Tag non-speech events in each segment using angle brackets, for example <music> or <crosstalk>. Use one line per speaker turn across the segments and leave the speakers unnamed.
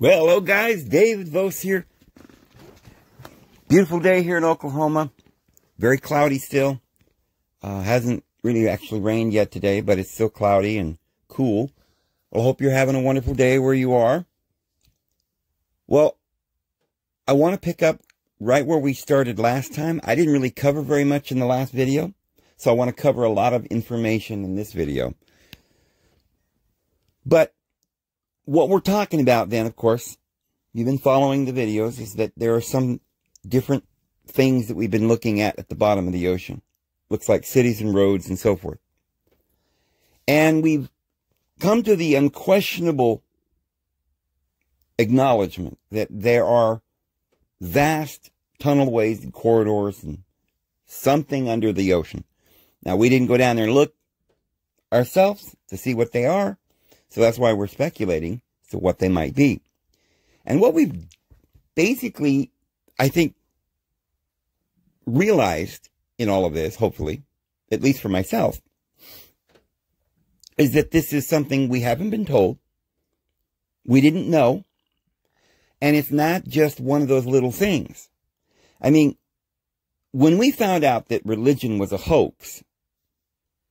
Well, hello guys, David Vose here. Beautiful day here in Oklahoma. Very cloudy still. Uh, hasn't really actually rained yet today, but it's still cloudy and cool. Well, I hope you're having a wonderful day where you are. Well, I want to pick up right where we started last time. I didn't really cover very much in the last video, so I want to cover a lot of information in this video. But what we're talking about then, of course, you've been following the videos, is that there are some different things that we've been looking at at the bottom of the ocean. Looks like cities and roads and so forth. And we've come to the unquestionable acknowledgement that there are vast tunnelways and corridors and something under the ocean. Now, we didn't go down there and look ourselves to see what they are, so that's why we're speculating to what they might be. And what we've basically, I think, realized in all of this, hopefully, at least for myself, is that this is something we haven't been told. We didn't know. And it's not just one of those little things. I mean, when we found out that religion was a hoax,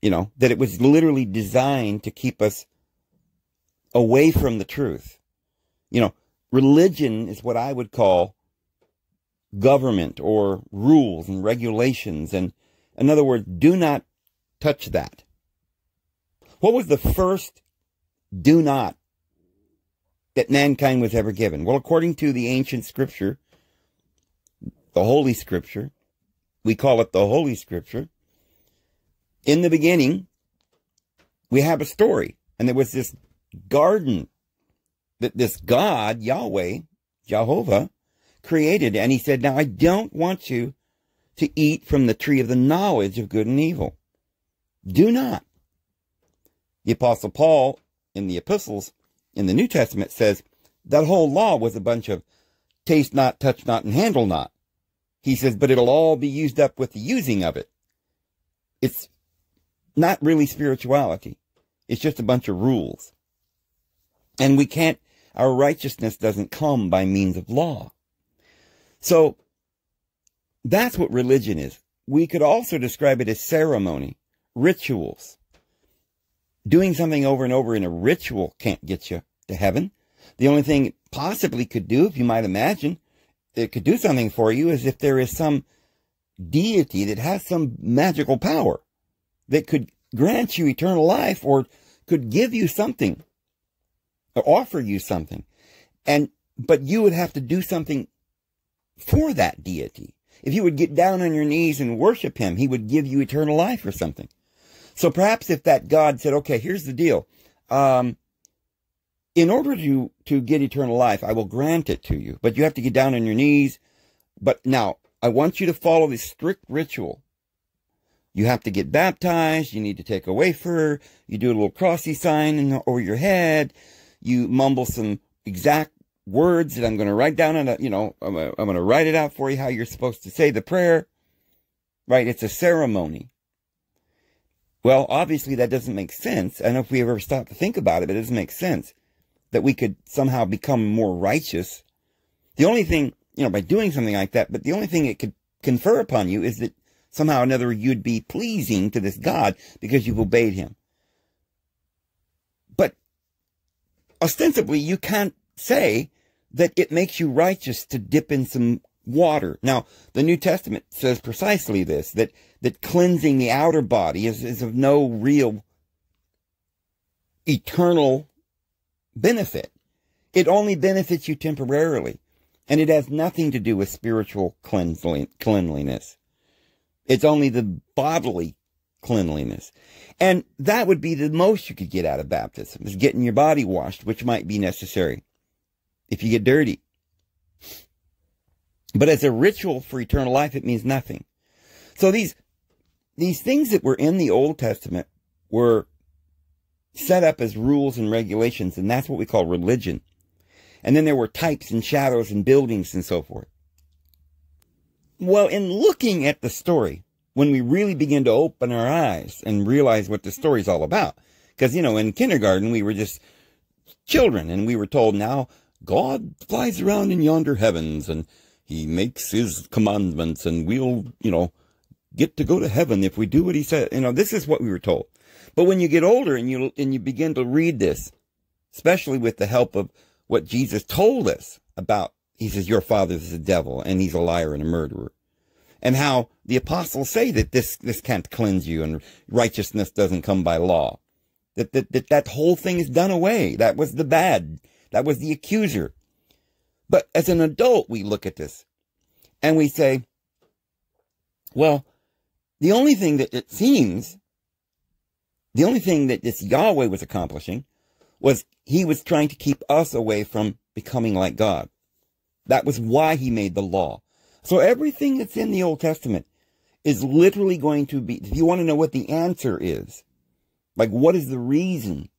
you know, that it was literally designed to keep us away from the truth. You know, religion is what I would call government or rules and regulations. And in other words, do not touch that. What was the first do not that mankind was ever given? Well, according to the ancient scripture, the Holy Scripture, we call it the Holy Scripture. In the beginning, we have a story, and there was this garden that this God, Yahweh, Jehovah, created. And he said, Now I don't want you to eat from the tree of the knowledge of good and evil. Do not. The Apostle Paul in the epistles in the New Testament says that whole law was a bunch of taste not, touch not, and handle not. He says, but it'll all be used up with the using of it. It's not really spirituality. It's just a bunch of rules. And we can't, our righteousness doesn't come by means of law. So that's what religion is. We could also describe it as ceremony, rituals. Doing something over and over in a ritual can't get you to heaven. The only thing it possibly could do, if you might imagine, it could do something for you is if there is some deity that has some magical power that could grant you eternal life or could give you something offer you something. And, but you would have to do something for that deity. If you would get down on your knees and worship him, he would give you eternal life or something. So perhaps if that God said, okay, here's the deal. Um, in order to, to get eternal life, I will grant it to you, but you have to get down on your knees. But now I want you to follow this strict ritual. You have to get baptized. You need to take a wafer. You do a little crossy sign over your head. You mumble some exact words that I'm going to write down on a, uh, you know, I'm, uh, I'm going to write it out for you how you're supposed to say the prayer. Right? It's a ceremony. Well, obviously that doesn't make sense. I don't know if we ever stop to think about it, but it doesn't make sense that we could somehow become more righteous. The only thing, you know, by doing something like that, but the only thing it could confer upon you is that somehow or another you'd be pleasing to this God because you've obeyed him. But ostensibly you can't say that it makes you righteous to dip in some water. Now, the New Testament says precisely this, that, that cleansing the outer body is, is of no real eternal benefit. It only benefits you temporarily. And it has nothing to do with spiritual cleanliness. It's only the bodily cleanliness. And that would be the most you could get out of baptism, is getting your body washed, which might be necessary if you get dirty. But as a ritual for eternal life, it means nothing. So these, these things that were in the Old Testament were set up as rules and regulations, and that's what we call religion. And then there were types and shadows and buildings and so forth. Well, in looking at the story, when we really begin to open our eyes and realize what the story's all about, because, you know, in kindergarten, we were just children and we were told now, God flies around in yonder heavens and he makes his commandments and we'll, you know, get to go to heaven if we do what he said. You know, this is what we were told. But when you get older and you, and you begin to read this, especially with the help of what Jesus told us about, he says, your father is the devil and he's a liar and a murderer. And how the apostles say that this, this can't cleanse you and righteousness doesn't come by law. That, that, that, that whole thing is done away. That was the bad. That was the accuser. But as an adult, we look at this and we say, well, the only thing that it seems, the only thing that this Yahweh was accomplishing was he was trying to keep us away from becoming like God. That was why he made the law. So everything that's in the Old Testament is literally going to be, if you want to know what the answer is, like what is the reason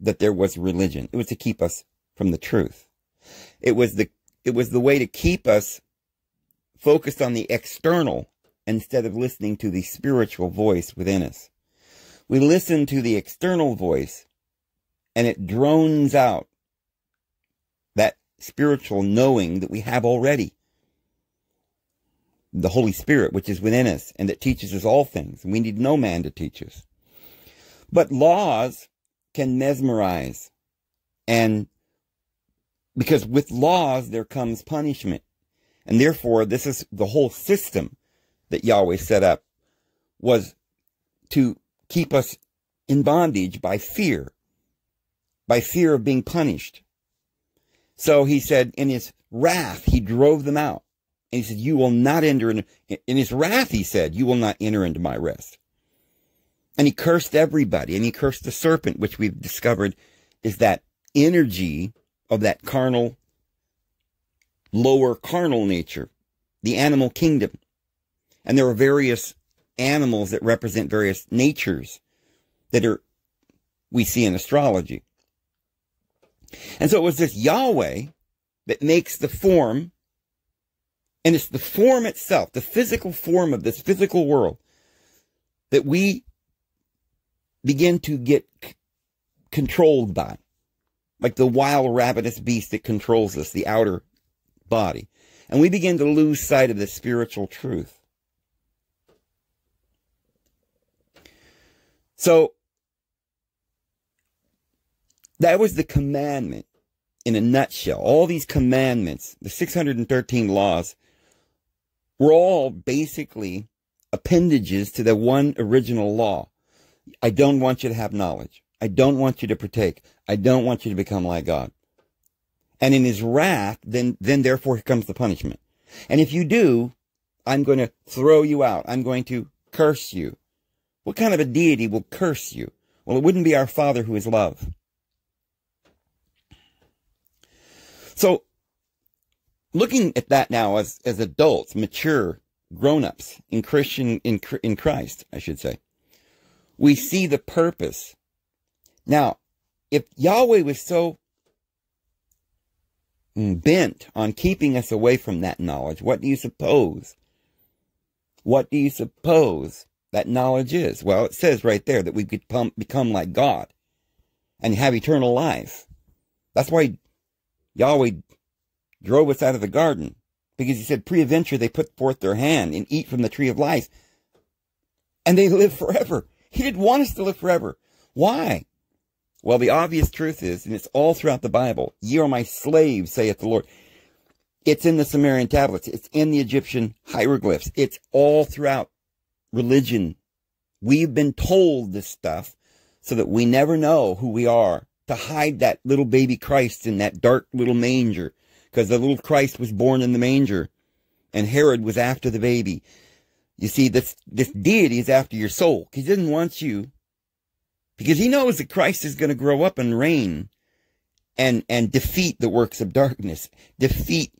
that there was religion? It was to keep us from the truth. It was the, it was the way to keep us focused on the external instead of listening to the spiritual voice within us. We listen to the external voice and it drones out that spiritual knowing that we have already. The Holy Spirit, which is within us and that teaches us all things. We need no man to teach us. But laws can mesmerize. And because with laws, there comes punishment. And therefore, this is the whole system that Yahweh set up was to keep us in bondage by fear, by fear of being punished. So he said, in his wrath, he drove them out. And he said, you will not enter in, in his wrath, he said, you will not enter into my rest. And he cursed everybody and he cursed the serpent, which we've discovered is that energy of that carnal, lower carnal nature, the animal kingdom. And there are various animals that represent various natures that are, we see in astrology. And so it was this Yahweh that makes the form, and it's the form itself, the physical form of this physical world, that we begin to get controlled by. Like the wild ravenous beast that controls us, the outer body. And we begin to lose sight of the spiritual truth. So that was the commandment in a nutshell. All these commandments, the 613 laws, were all basically appendages to the one original law. I don't want you to have knowledge. I don't want you to partake. I don't want you to become like God. And in his wrath, then, then therefore comes the punishment. And if you do, I'm going to throw you out. I'm going to curse you. What kind of a deity will curse you? Well, it wouldn't be our Father who is love. So, looking at that now as, as adults, mature, grown-ups in Christian, in, in Christ, I should say, we see the purpose. Now, if Yahweh was so bent on keeping us away from that knowledge, what do you suppose? What do you suppose that knowledge is? Well, it says right there that we could become like God and have eternal life. That's why Yahweh drove us out of the garden because he said, pre-adventure, they put forth their hand and eat from the tree of life and they live forever. He didn't want us to live forever. Why? Well, the obvious truth is, and it's all throughout the Bible, ye are my slaves, saith the Lord. It's in the Sumerian tablets. It's in the Egyptian hieroglyphs. It's all throughout religion. We've been told this stuff so that we never know who we are, to hide that little baby Christ in that dark little manger, because the little Christ was born in the manger, and Herod was after the baby. You see, this, this deity is after your soul. He doesn't want you, because he knows that Christ is going to grow up and reign and, and defeat the works of darkness, defeat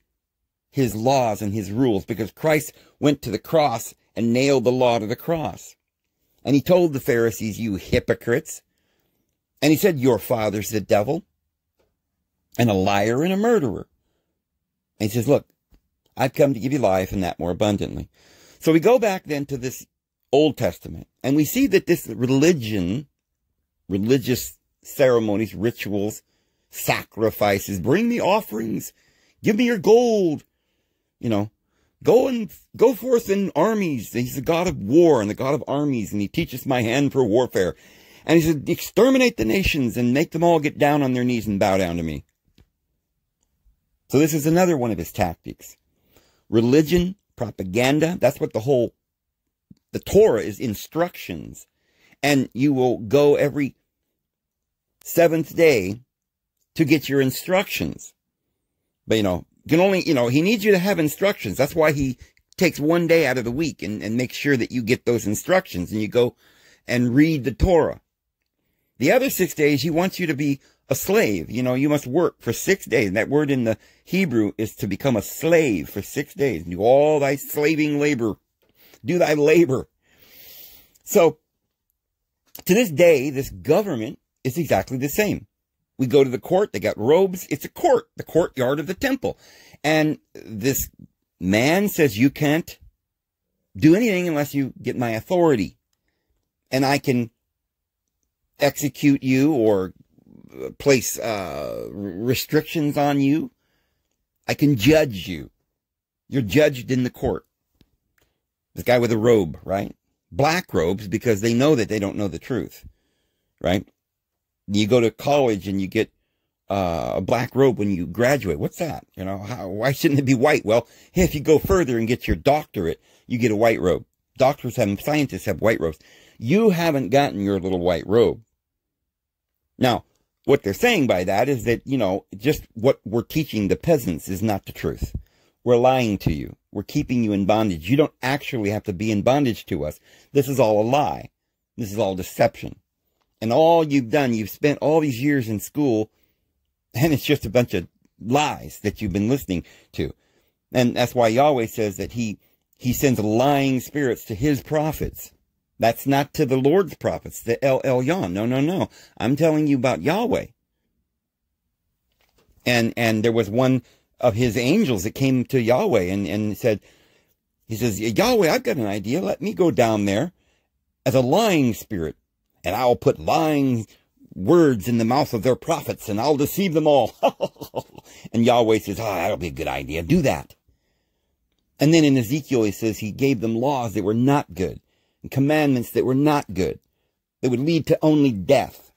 his laws and his rules, because Christ went to the cross and nailed the law to the cross. And he told the Pharisees, you hypocrites. And he said, your father's the devil and a liar and a murderer. And he says, look, I've come to give you life and that more abundantly. So we go back then to this Old Testament and we see that this religion, religious ceremonies, rituals, sacrifices. Bring me offerings. Give me your gold. You know, go and go forth in armies. He's the God of war and the God of armies, and he teaches my hand for warfare. And he said, exterminate the nations and make them all get down on their knees and bow down to me. So this is another one of his tactics. Religion, propaganda, that's what the whole, the Torah is instructions. And you will go every seventh day to get your instructions. But you know, can only, you know, he needs you to have instructions. That's why he takes one day out of the week and, and makes sure that you get those instructions and you go and read the Torah. The other six days, he wants you to be a slave. You know, you must work for six days. And that word in the Hebrew is to become a slave for six days. Do all thy slaving labor. Do thy labor. So, to this day, this government is exactly the same. We go to the court. They got robes. It's a court, the courtyard of the temple. And this man says, you can't do anything unless you get my authority. And I can execute you or place uh, restrictions on you. I can judge you. You're judged in the court. This guy with a robe, right? Black robes because they know that they don't know the truth, right? You go to college and you get uh, a black robe when you graduate. What's that? You know, how, why shouldn't it be white? Well, if you go further and get your doctorate, you get a white robe. Doctors have, scientists have white robes. You haven't gotten your little white robe. Now, what they're saying by that is that, you know, just what we're teaching the peasants is not the truth. We're lying to you. We're keeping you in bondage. You don't actually have to be in bondage to us. This is all a lie. This is all deception. And all you've done, you've spent all these years in school, and it's just a bunch of lies that you've been listening to. And that's why Yahweh says that he, he sends lying spirits to his prophets that's not to the Lord's prophets, the El Elyon. No, no, no. I'm telling you about Yahweh. And, and there was one of his angels that came to Yahweh and, and said, he says, Yahweh, I've got an idea. Let me go down there as a lying spirit and I'll put lying words in the mouth of their prophets and I'll deceive them all. <laughs> and Yahweh says, ah, oh, that'll be a good idea. Do that. And then in Ezekiel, he says he gave them laws that were not good and commandments that were not good, that would lead to only death.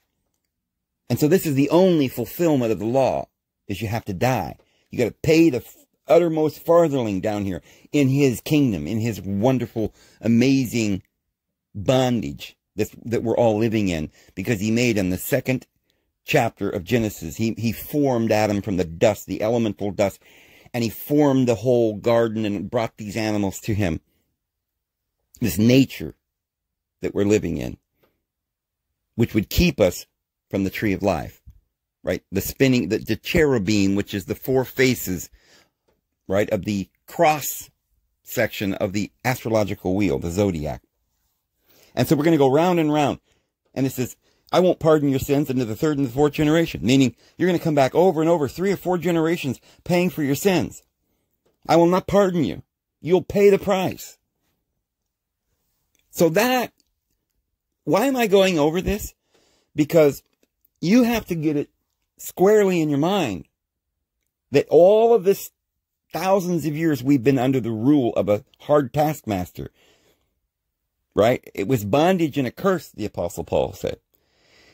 And so this is the only fulfillment of the law, is you have to die. You got to pay the uttermost farthing down here in his kingdom, in his wonderful, amazing bondage that, that we're all living in, because he made in the second chapter of Genesis, he, he formed Adam from the dust, the elemental dust, and he formed the whole garden and brought these animals to him this nature that we're living in, which would keep us from the tree of life, right? The spinning, the, the cherubim, which is the four faces, right, of the cross section of the astrological wheel, the zodiac. And so we're going to go round and round. And it says, I won't pardon your sins into the third and the fourth generation, meaning you're going to come back over and over three or four generations paying for your sins. I will not pardon you. You'll pay the price. So that, why am I going over this? Because you have to get it squarely in your mind that all of this thousands of years we've been under the rule of a hard taskmaster. Right? It was bondage and a curse, the apostle Paul said.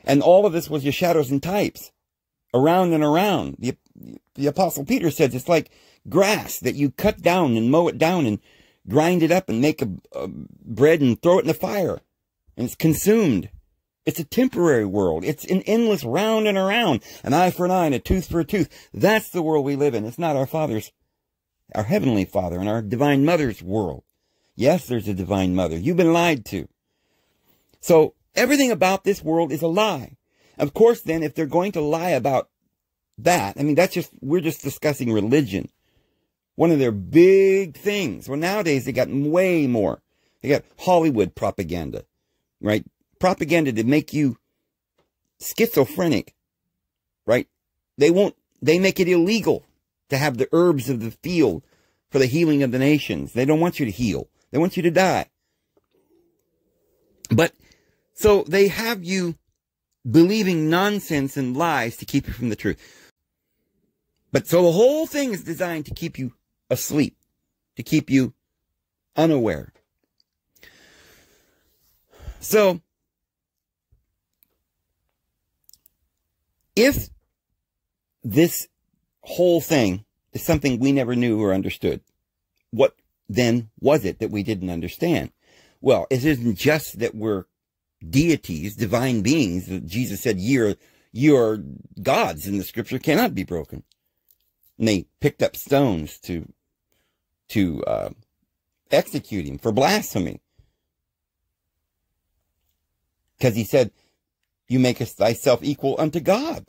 And all of this was your shadows and types around and around. The, the apostle Peter says it's like grass that you cut down and mow it down and grind it up and make a, a bread and throw it in the fire. And it's consumed. It's a temporary world. It's an endless round and around. An eye for an eye and a tooth for a tooth. That's the world we live in. It's not our Father's, our Heavenly Father and our Divine Mother's world. Yes, there's a Divine Mother. You've been lied to. So everything about this world is a lie. Of course, then, if they're going to lie about that, I mean, that's just, we're just discussing religion one of their big things. Well, nowadays they got way more. They got Hollywood propaganda, right? Propaganda to make you schizophrenic, right? They won't, they make it illegal to have the herbs of the field for the healing of the nations. They don't want you to heal. They want you to die. But, so they have you believing nonsense and lies to keep you from the truth. But so the whole thing is designed to keep you asleep, to keep you unaware. So, if this whole thing is something we never knew or understood, what then was it that we didn't understand? Well, it isn't just that we're deities, divine beings. Jesus said, you're, you're gods and the scripture cannot be broken. And they picked up stones to, to, uh, execute him for blasphemy. Because he said, you makest thyself equal unto God.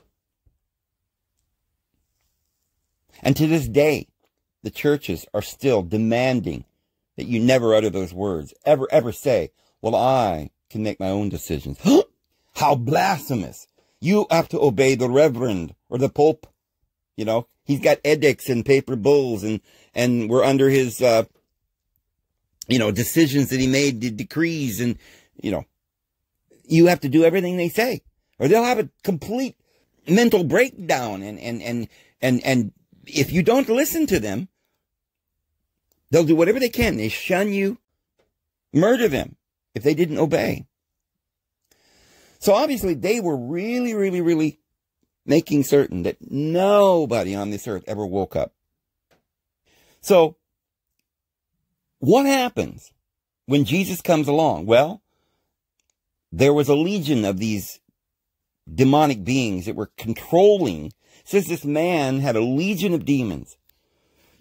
And to this day, the churches are still demanding that you never utter those words, ever, ever say, well, I can make my own decisions. <gasps> How blasphemous. You have to obey the reverend or the pope. You know, he's got edicts and paper bulls and, and we're under his, uh, you know, decisions that he made, the decrees and, you know, you have to do everything they say or they'll have a complete mental breakdown and, and, and, and, and if you don't listen to them, they'll do whatever they can. They shun you, murder them if they didn't obey. So obviously they were really, really, really making certain that nobody on this earth ever woke up. So what happens when Jesus comes along? Well, there was a legion of these demonic beings that were controlling. since this man had a legion of demons.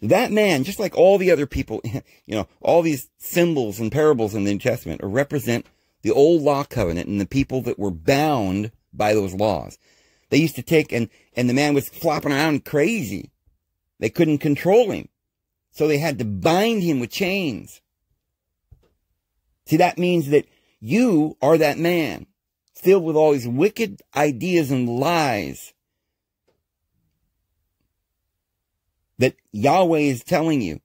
That man, just like all the other people, <laughs> you know, all these symbols and parables in the New Testament represent the old law covenant and the people that were bound by those laws. They used to take and, and the man was flopping around crazy. They couldn't control him. So they had to bind him with chains. See, that means that you are that man filled with all these wicked ideas and lies that Yahweh is telling you,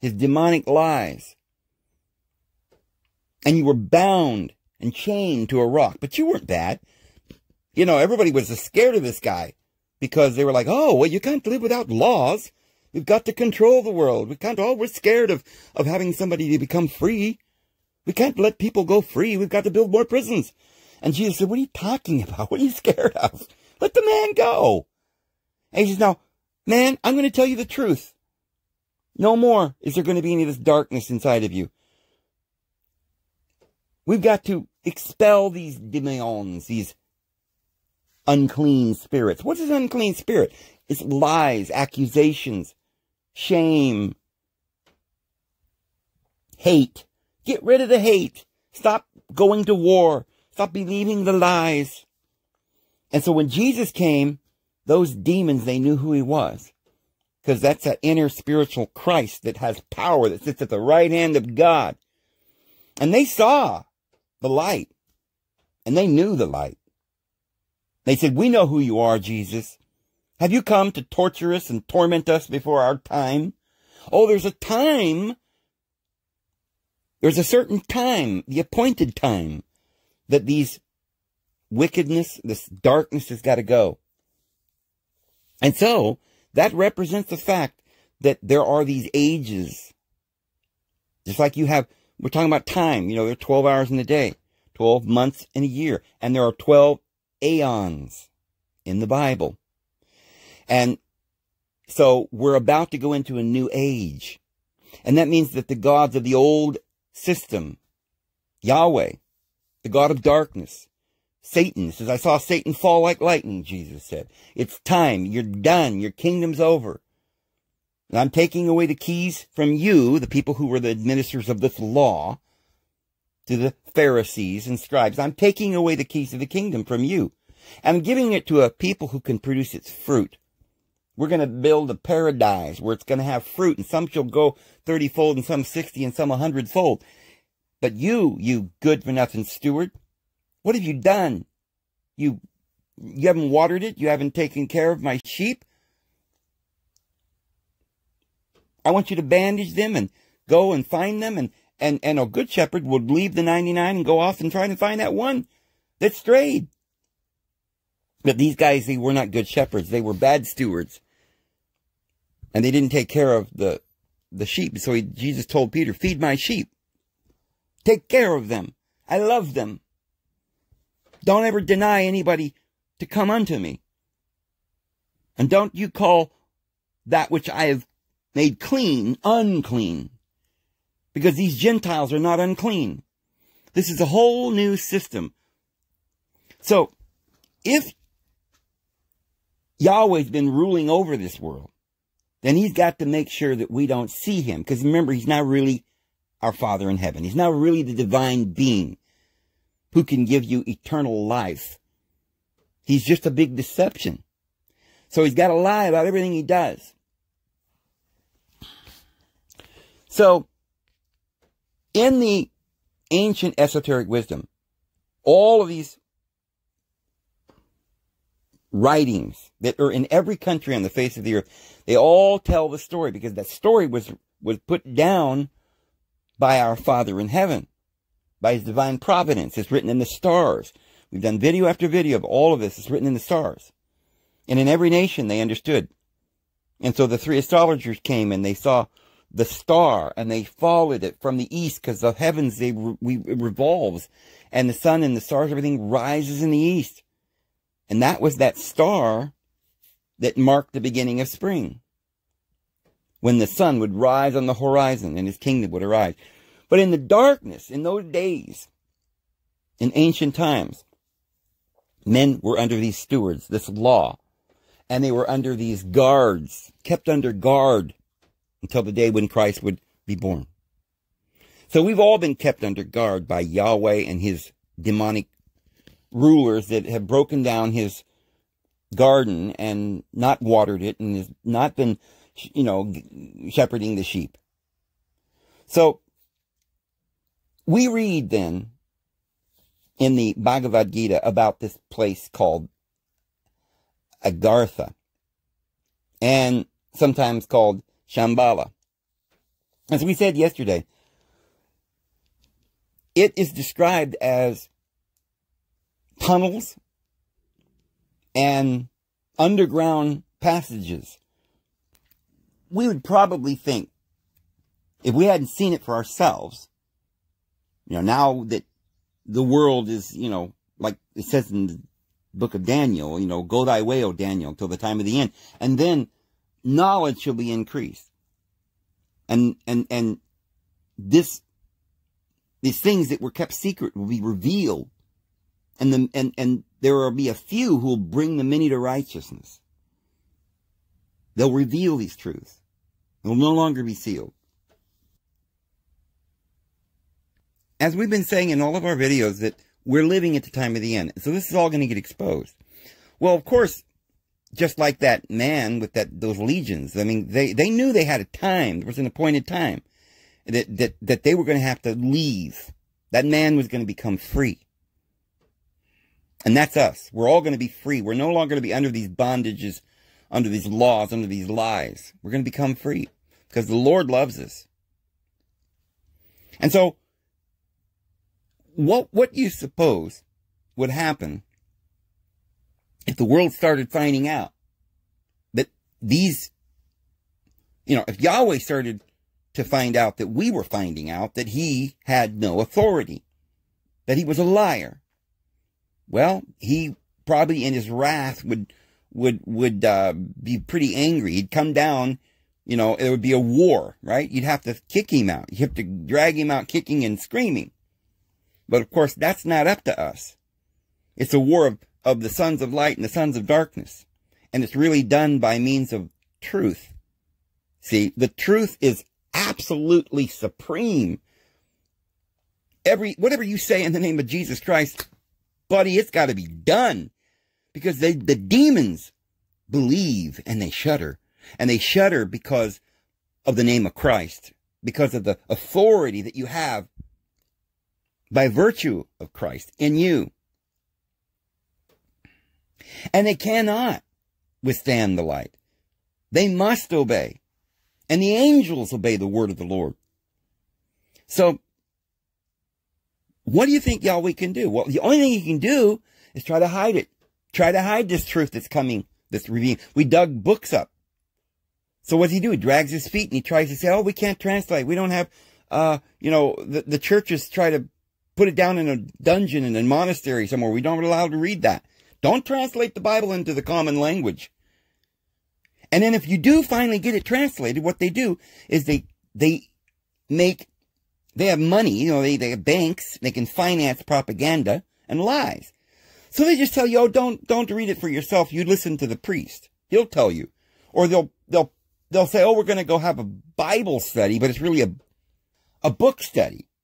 his demonic lies. And you were bound and chained to a rock, but you weren't bad. You know, everybody was scared of this guy because they were like, oh, well, you can't live without laws. We've got to control the world. We can't, oh, we're scared of, of having somebody to become free. We can't let people go free. We've got to build more prisons. And Jesus said, what are you talking about? <laughs> What are you scared of? Let the man go. And he says, now, Man, I'm going to tell you the truth. No more is there going to be any of this darkness inside of you. We've got to expel these demons, these unclean spirits. What is an unclean spirit? It's lies, accusations, shame, hate. Get rid of the hate. Stop going to war. Stop believing the lies. And so when Jesus came, those demons, they knew who he was. Because that's that inner spiritual Christ that has power, that sits at the right hand of God. And they saw the light. And they knew the light. They said, we know who you are, Jesus. Have you come to torture us and torment us before our time? Oh, there's a time. There's a certain time, the appointed time, that these wickedness, this darkness has got to go. And so that represents the fact that there are these ages. Just like you have, we're talking about time, you know, there are 12 hours in a day, 12 months in a year, and there are 12 aeons in the Bible. And so we're about to go into a new age. And that means that the gods of the old system, Yahweh, the God of darkness, Satan says, I saw Satan fall like lightning, Jesus said. It's time. You're done. Your kingdom's over. And I'm taking away the keys from you, the people who were the administrators of this law, to the Pharisees and scribes. I'm taking away the keys of the kingdom from you. I'm giving it to a people who can produce its fruit. We're going to build a paradise where it's going to have fruit, and some shall go 30 fold, and some 60, and some 100 fold. But you, you good for nothing steward, what have you done? You, you haven't watered it. You haven't taken care of my sheep. I want you to bandage them and go and find them. And, and, and a good shepherd would leave the 99 and go off and try to find that one that strayed. But these guys, they were not good shepherds. They were bad stewards. And they didn't take care of the, the sheep. So he, Jesus told Peter, feed my sheep. Take care of them. I love them. Don't ever deny anybody to come unto me. And don't you call that which I have made clean unclean. Because these Gentiles are not unclean. This is a whole new system. So, if Yahweh's been ruling over this world, then he's got to make sure that we don't see him. Because remember, he's not really our Father in heaven. He's not really the divine being who can give you eternal life. He's just a big deception. So he's got to lie about everything he does. So, in the ancient esoteric wisdom, all of these writings that are in every country on the face of the earth, they all tell the story because that story was, was put down by our Father in heaven, by his divine providence. It's written in the stars. We've done video after video of all of this. It's written in the stars. And in every nation they understood. And so the three astrologers came and they saw the star and they followed it from the east because the heavens, they we, it revolves and the sun and the stars, everything rises in the east. And that was that star that marked the beginning of spring. When the sun would rise on the horizon and his kingdom would arise. But in the darkness, in those days, in ancient times, men were under these stewards, this law, and they were under these guards, kept under guard until the day when Christ would be born. So we've all been kept under guard by Yahweh and his demonic rulers that have broken down his garden and not watered it and has not been, you know, shepherding the sheep. So we read then in the Bhagavad Gita about this place called Agartha and sometimes called Shambhala. As we said yesterday, it is described as tunnels and underground passages. We would probably think, if we hadn't seen it for ourselves, you know, now that the world is, you know, like it says in the book of Daniel, you know, go thy way, O Daniel, till the time of the end. And then knowledge shall be increased. And, and, and this, these things that were kept secret will be revealed and the, and, and there will be a few who will bring the many to righteousness. They'll reveal these truths. They'll no longer be sealed. As we've been saying in all of our videos that we're living at the time of the end. So this is all going to get exposed. Well, of course, just like that man with that, those legions, I mean, they, they knew they had a time. There was an appointed time that, that, that they were going to have to leave. That man was going to become free. And that's us. We're all going to be free. We're no longer going to be under these bondages, under these laws, under these lies. We're going to become free because the Lord loves us. And so, what, what do you suppose would happen if the world started finding out that these, you know, if Yahweh started to find out that we were finding out that he had no authority, that he was a liar, well, he probably in his wrath would would would uh, be pretty angry. He'd come down, you know, it would be a war, right? You'd have to kick him out. You have to drag him out kicking and screaming. But of course, that's not up to us. It's a war of, of the sons of light and the sons of darkness. And it's really done by means of truth. See, the truth is absolutely supreme. Every, whatever you say in the name of Jesus Christ, buddy, it's got to be done. Because they, the demons believe and they shudder. And they shudder because of the name of Christ, because of the authority that you have by virtue of Christ in you. And they cannot withstand the light. They must obey. And the angels obey the word of the Lord. So what do you think Yahweh can do? Well, the only thing he can do is try to hide it. try to hide this truth that's coming, this revealing. We dug books up. So what does he do? He drags his feet and he tries to say, oh, we can't translate. We don't have, uh, you know, the, the churches try to put it down in a dungeon in a monastery somewhere. We don't allow to read that. Don't translate the Bible into the common language. And then if you do finally get it translated, what they do is they, they make, they have money, you know, they, they have banks, they can finance propaganda and lies. So they just tell you, oh, don't, don't read it for yourself. You listen to the priest. He'll tell you. Or they'll, they'll, they'll say, oh, we're going to go have a Bible study, but it's really a, a book study. <laughs>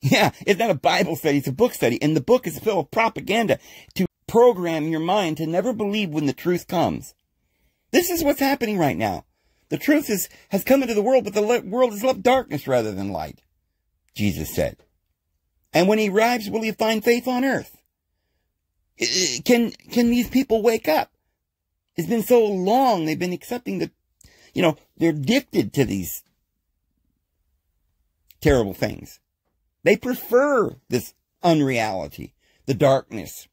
Yeah, it's not a Bible study, it's a book study. And the book is full of propaganda to program your mind to never believe when the truth comes. This is what's happening right now. The truth is, has come into the world, but the world has loved darkness rather than light, Jesus said. And when he arrives, will he find faith on earth? Can, can these people wake up? It's been so long they've been accepting the, you know, they're addicted to these terrible things. They prefer this unreality, the darkness.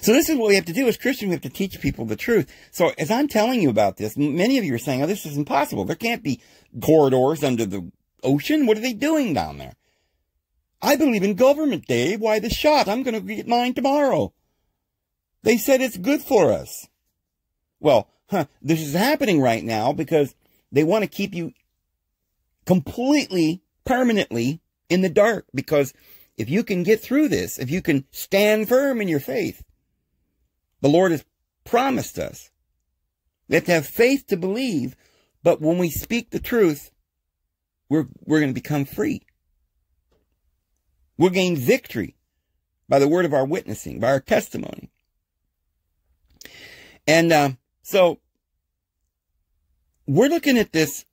So this is what we have to do as Christians. We have to teach people the truth. So as I'm telling you about this, many of you are saying, oh, this is impossible. There can't be corridors under the ocean. What are they doing down there? I believe in government, Dave. Why the shot? I'm going to get mine tomorrow. They said it's good for us. Well, huh, this is happening right now because they want to keep you completely, permanently in the dark. Because if you can get through this, if you can stand firm in your faith, the Lord has promised us. We have to have faith to believe, but when we speak the truth, we're, we're going to become free. We'll gain victory by the word of our witnessing, by our testimony. And uh, so we're looking at this,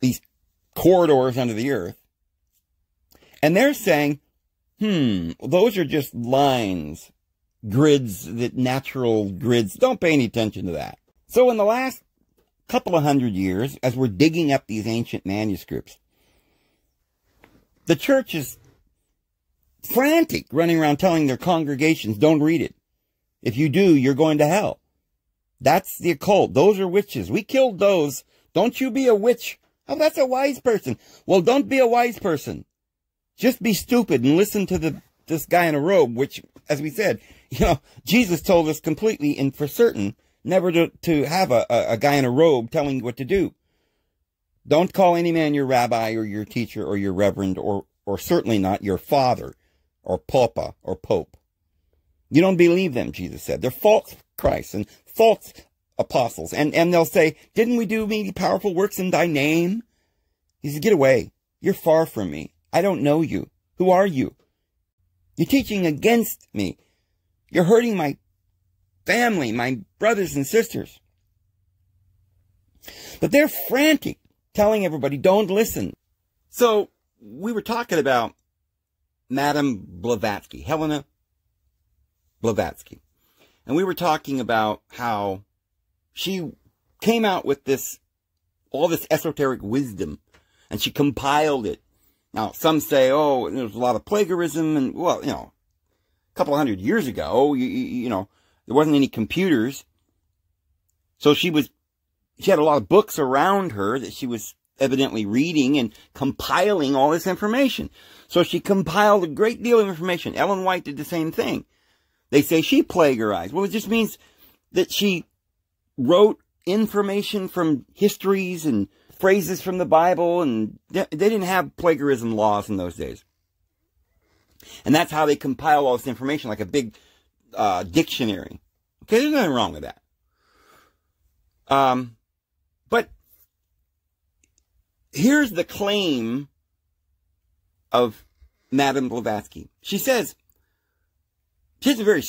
these corridors under the earth, and they're saying, hmm, those are just lines, grids, that natural grids. Don't pay any attention to that. So in the last couple of hundred years, as we're digging up these ancient manuscripts, the church is frantic, running around telling their congregations, don't read it. If you do, you're going to hell. That's the occult. Those are witches. We killed those. Don't you be a witch. Oh, that's a wise person. Well, don't be a wise person. Just be stupid and listen to the this guy in a robe, which, as we said, <laughs> you know, Jesus told us completely and for certain never to, to have a, a, guy in a robe telling you what to do. Don't call any man your rabbi or your teacher or your reverend or, or certainly not your father or papa or pope. You don't believe them, Jesus said. They're false Christs and false apostles. And, and they'll say, didn't we do many powerful works in thy name? He said, get away. You're far from me. I don't know you. Who are you? You're teaching against me. You're hurting my family, my brothers and sisters. But they're frantic, telling everybody, don't listen. So we were talking about Madame Blavatsky, Helena Blavatsky. And we were talking about how she came out with this, all this esoteric wisdom, and she compiled it. Now, some say, oh, there's a lot of plagiarism, and, well, you know, couple hundred years ago, you, you know, there wasn't any computers. So she was, she had a lot of books around her that she was evidently reading and compiling all this information. So she compiled a great deal of information. Ellen White did the same thing. They say she plagiarized. Well, it just means that she wrote information from histories and phrases from the Bible, and they didn't have plagiarism laws in those days. And that's how they compile all this information, like a big uh, dictionary. Okay, there's nothing wrong with that. Um, but here's the claim of Madame Blavatsky. She says, she's a very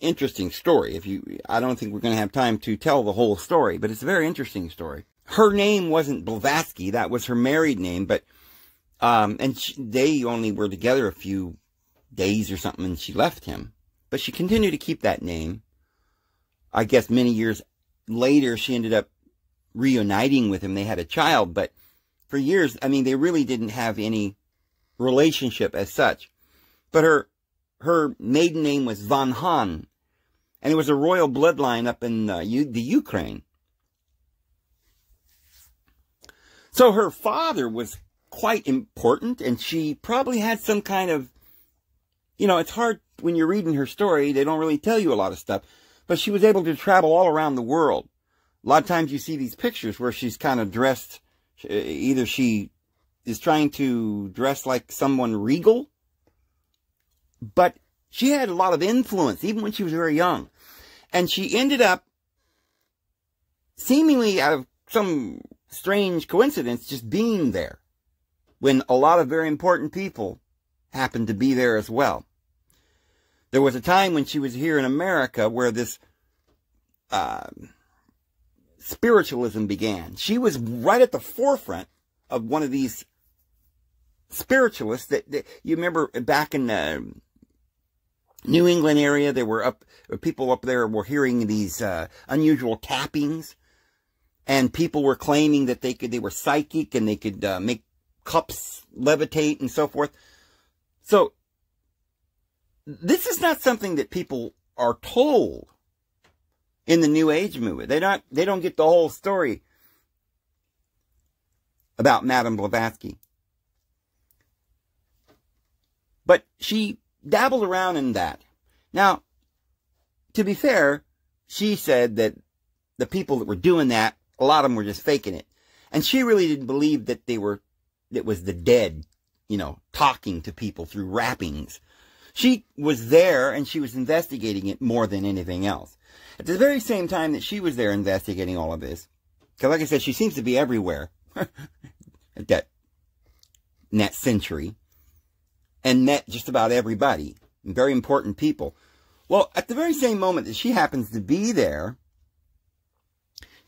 interesting story. If you, I don't think we're going to have time to tell the whole story, but it's a very interesting story. Her name wasn't Blavatsky. That was her married name, but, um, and she, they only were together a few days or something and she left him. But she continued to keep that name. I guess many years later, she ended up reuniting with him. They had a child, but for years, I mean, they really didn't have any relationship as such. But her, her maiden name was Von Hahn, and it was a royal bloodline up in U- the Ukraine. So her father was quite important, and she probably had some kind of, you know, it's hard when you're reading her story, they don't really tell you a lot of stuff, but she was able to travel all around the world. A lot of times you see these pictures where she's kind of dressed, eh, either she is trying to dress like someone regal, but she had a lot of influence, even when she was very young. And she ended up, seemingly out of some strange coincidence, just being there when a lot of very important people happened to be there as well. There was a time when she was here in America where this uh, spiritualism began. She was right at the forefront of one of these spiritualists that, that you remember back in the New England area, there were up people up there were hearing these uh, unusual tappings and people were claiming that they could, they were psychic and they could uh, make cups levitate and so forth. So, this is not something that people are told in the New Age movement. They don't, they don't get the whole story about Madame Blavatsky. But she dabbled around in that. Now, to be fair, she said that the people that were doing that a lot of them were just faking it. And she really didn't believe that they were, it was the dead, you know, talking to people through rappings. She was there and she was investigating it more than anything else. At the very same time that she was there investigating all of this, because like I said, she seems to be everywhere <laughs> at that, in that century and met just about everybody, very important people. Well, at the very same moment that she happens to be there,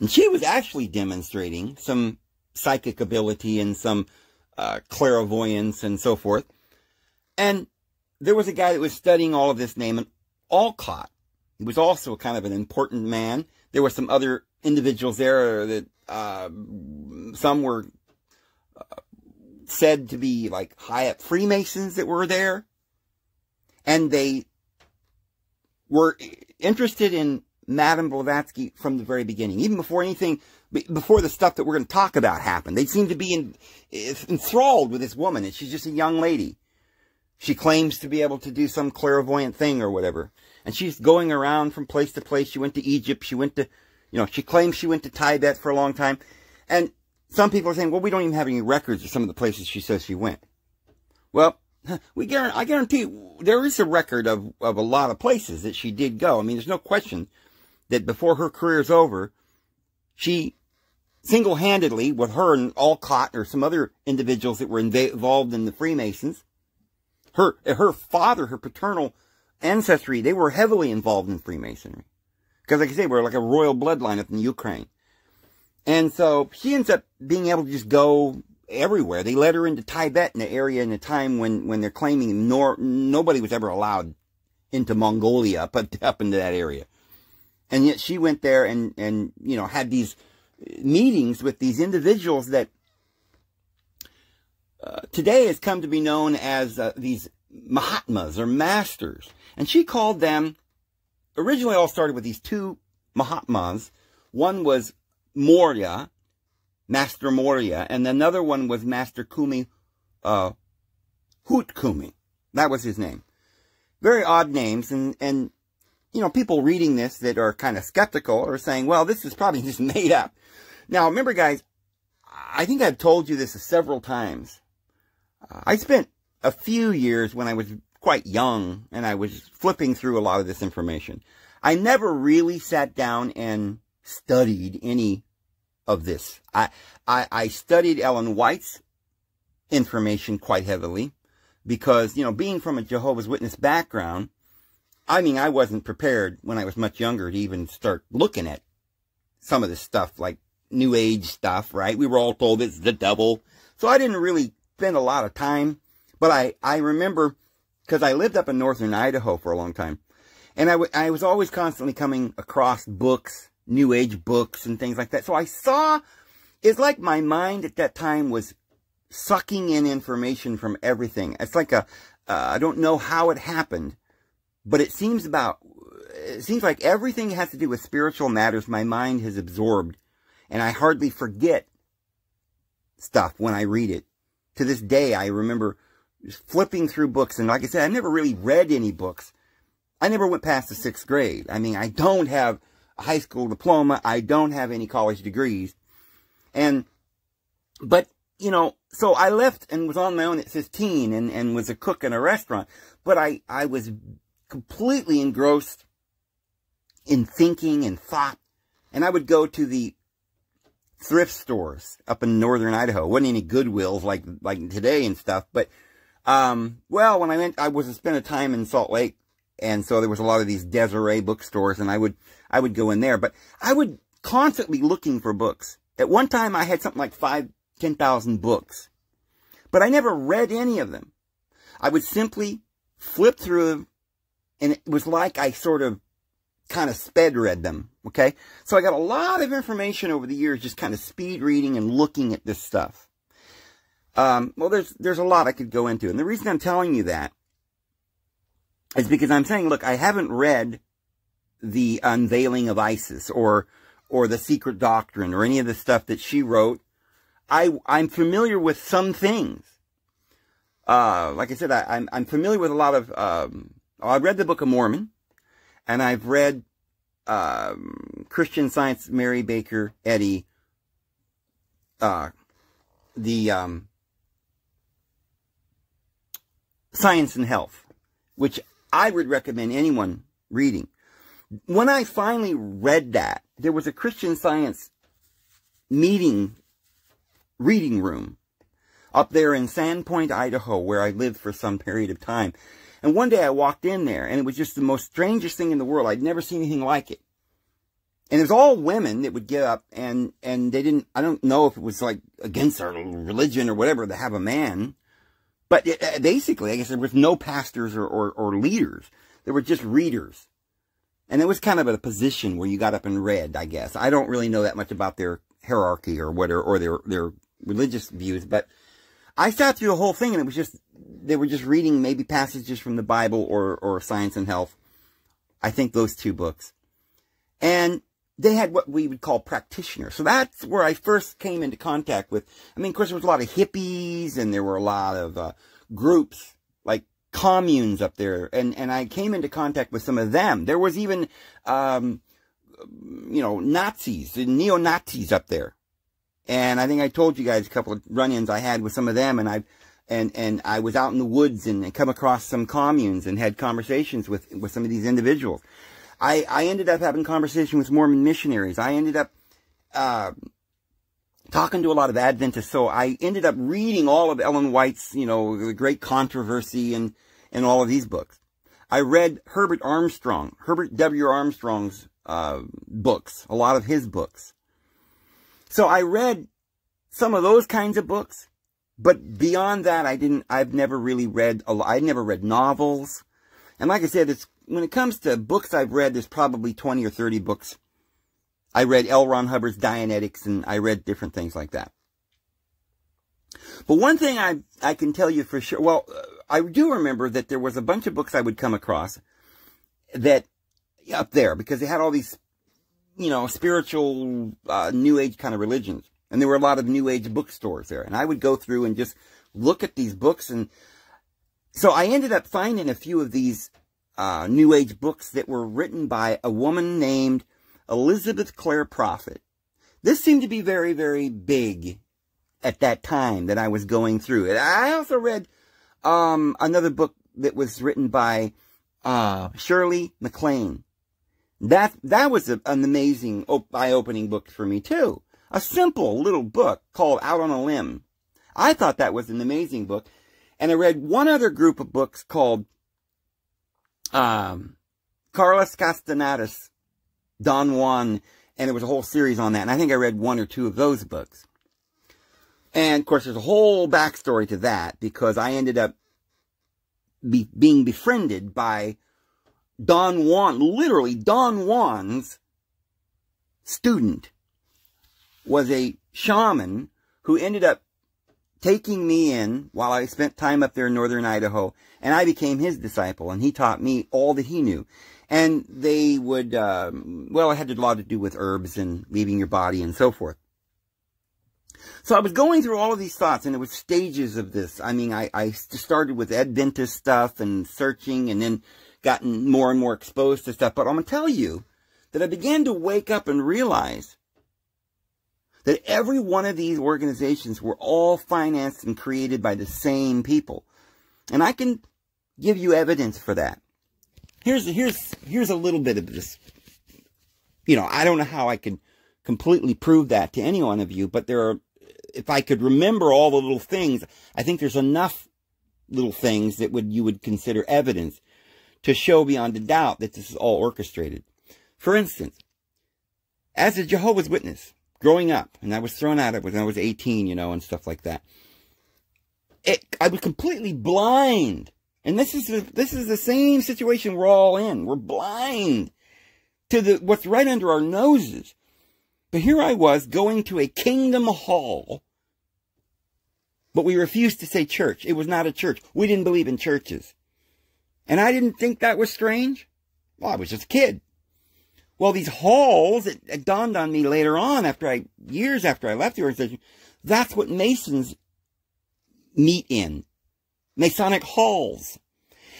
and she was actually demonstrating some psychic ability and some uh, clairvoyance and so forth. And there was a guy that was studying all of this named Olcott. He was also kind of an important man. There were some other individuals there that uh, some were uh, said to be like high up Freemasons that were there. And they were interested in Madame Blavatsky from the very beginning, even before anything, before the stuff that we're going to talk about happened. They seem to be in, enthralled with this woman, and she's just a young lady. She claims to be able to do some clairvoyant thing or whatever. And she's going around from place to place. She went to Egypt. She went to, you know, she claims she went to Tibet for a long time. And some people are saying, well, we don't even have any records of some of the places she says she went. Well, we guarantee, I guarantee there is a record of, of a lot of places that she did go. I mean, there's no question that before her career is over, she single-handedly, with her and Olcott or some other individuals that were involved in the Freemasons, her, her father, her paternal ancestry, they were heavily involved in Freemasonry. Because like I say, we're like a royal bloodline up in Ukraine. And so she ends up being able to just go everywhere. They let her into Tibet in the area in a time when, when they're claiming nor, nobody was ever allowed into Mongolia up, <laughs> up into that area. And yet she went there and, and, you know, had these meetings with these individuals that uh, today has come to be known as uh, these Mahatmas or masters. And she called them, originally all started with these two Mahatmas. One was Morya, Master Morya, and another one was Master Kumi, uh, Hoot Kumi. That was his name. Very odd names, and, and you know, people reading this that are kind of skeptical are saying, well, this is probably just <laughs> made up. Now, remember, guys, I think I've told you this several times. Uh, I spent a few years when I was quite young and I was flipping through a lot of this information. I never really sat down and studied any of this. I, I, I studied Ellen White's information quite heavily because, you know, being from a Jehovah's Witness background, I mean, I wasn't prepared when I was much younger to even start looking at some of this stuff, like New Age stuff, right? We were all told it's the devil. So I didn't really spend a lot of time. But I, I remember, because I lived up in northern Idaho for a long time, and I, I was always constantly coming across books, New Age books and things like that. So I saw, it's like my mind at that time was sucking in information from everything. It's like a uh, I don't know how it happened, but it seems about, it seems like everything has to do with spiritual matters my mind has absorbed, and I hardly forget stuff when I read it. To this day, I remember flipping through books, and like I said, I never really read any books. I never went past the sixth grade. I mean, I don't have a high school diploma. I don't have any college degrees. And, but, you know, so I left and was on my own at 15 and, and was a cook in a restaurant. But I, I was completely engrossed in thinking and thought. And I would go to the thrift stores up in northern Idaho. wasn't any Goodwills like, like today and stuff. But, um, well, when I went, I was to spend a time in Salt Lake. And so there was a lot of these Deseret bookstores and I would, I would go in there. But I would constantly looking for books. At one time, I had something like five, ten thousand books. But I never read any of them. I would simply flip through them, and it was like I sort of kind of sped read them, okay? So I got a lot of information over the years just kind of speed reading and looking at this stuff. Um, well, there's, there's a lot I could go into. And the reason I'm telling you that is because I'm saying, look, I haven't read the unveiling of Isis or or the secret doctrine or any of the stuff that she wrote. I, I'm familiar with some things. Uh, like I said, I, am I'm, I'm familiar with a lot of, um, I read the Book of Mormon and I've read, um, Christian Science, Mary Baker Eddy, uh, the, um, Science and Health, which I would recommend anyone reading. When I finally read that, there was a Christian Science meeting, reading room up there in Sandpoint, Idaho, where I lived for some period of time. And one day I walked in there and it was just the most strangest thing in the world. I'd never seen anything like it. And it was all women that would get up and, and they didn't, I don't know if it was like against our religion or whatever to have a man. But it, uh, basically, I guess there was no pastors or, or, or leaders. There were just readers. And it was kind of a position where you got up and read, I guess. I don't really know that much about their hierarchy or whatever, or their, their religious views, but I sat through the whole thing and it was just, they were just reading maybe passages from the Bible or, or Science and Health. I think those two books. And they had what we would call practitioners. So that's where I first came into contact with, I mean, of course, there was a lot of hippies and there were a lot of uh, groups like communes up there, and, and I came into contact with some of them. There was even, um, you know, Nazis, neo-Nazis up there. And I think I told you guys a couple of run-ins I had with some of them, and I, and, and I was out in the woods and, and come across some communes and had conversations with, with some of these individuals. I, I ended up having conversation with Mormon missionaries. I ended up, uh, talking to a lot of Adventists. So I ended up reading all of Ellen White's, you know, the great controversy and, and all of these books. I read Herbert Armstrong, Herbert W. Armstrong's uh, books, a lot of his books. So I read some of those kinds of books, but beyond that, I didn't. I've never really read. A, I never read novels, and like I said, it's when it comes to books I've read, there's probably twenty or thirty books. I read L. Ron Hubbard's Dianetics, and I read different things like that. But one thing I I can tell you for sure. Well, I do remember that there was a bunch of books I would come across that up there because they had all these, you know, spiritual, uh, new age kind of religions. And there were a lot of new age bookstores there. And I would go through and just look at these books. And so I ended up finding a few of these, uh, new age books that were written by a woman named Elizabeth Clare Prophet. This seemed to be very, very big at that time that I was going through it. I also read um, another book that was written by uh, Shirley MacLaine. That that was a, an amazing eye-opening book for me too. A simple little book called Out on a Limb. I thought that was an amazing book, and I read one other group of books called um, Carlos Castaneda's Don Juan, and there was a whole series on that. And I think I read one or two of those books. And of course, there's a whole backstory to that because I ended up be, being befriended by Don Juan, literally Don Juan's student was a shaman who ended up taking me in while I spent time up there in northern Idaho, and I became his disciple, and he taught me all that he knew. And they would, um, well, it had a lot to do with herbs and leaving your body and so forth. So I was going through all of these thoughts, and there was stages of this. I mean, I, I started with Adventist stuff and searching, and then gotten more and more exposed to stuff. But I'm going to tell you that I began to wake up and realize that every one of these organizations were all financed and created by the same people. And I can give you evidence for that. Here's, here's, here's a little bit of this. You know, I don't know how I can completely prove that to any one of you, but there are, if I could remember all the little things, I think there's enough little things that would, you would consider evidence to show beyond a doubt that this is all orchestrated. For instance, as a Jehovah's Witness, growing up, and I was thrown out of it when I was 18, you know, and stuff like that. It, I was completely blind. And this is, the, this is the same situation we're all in. We're blind to the, what's right under our noses. But here I was going to a kingdom hall, but we refused to say church. It was not a church. We didn't believe in churches. And I didn't think that was strange. Well, I was just a kid. Well, these halls, it, it, dawned on me later on, after I, years after I left the organization, that's what Masons meet in. Masonic halls.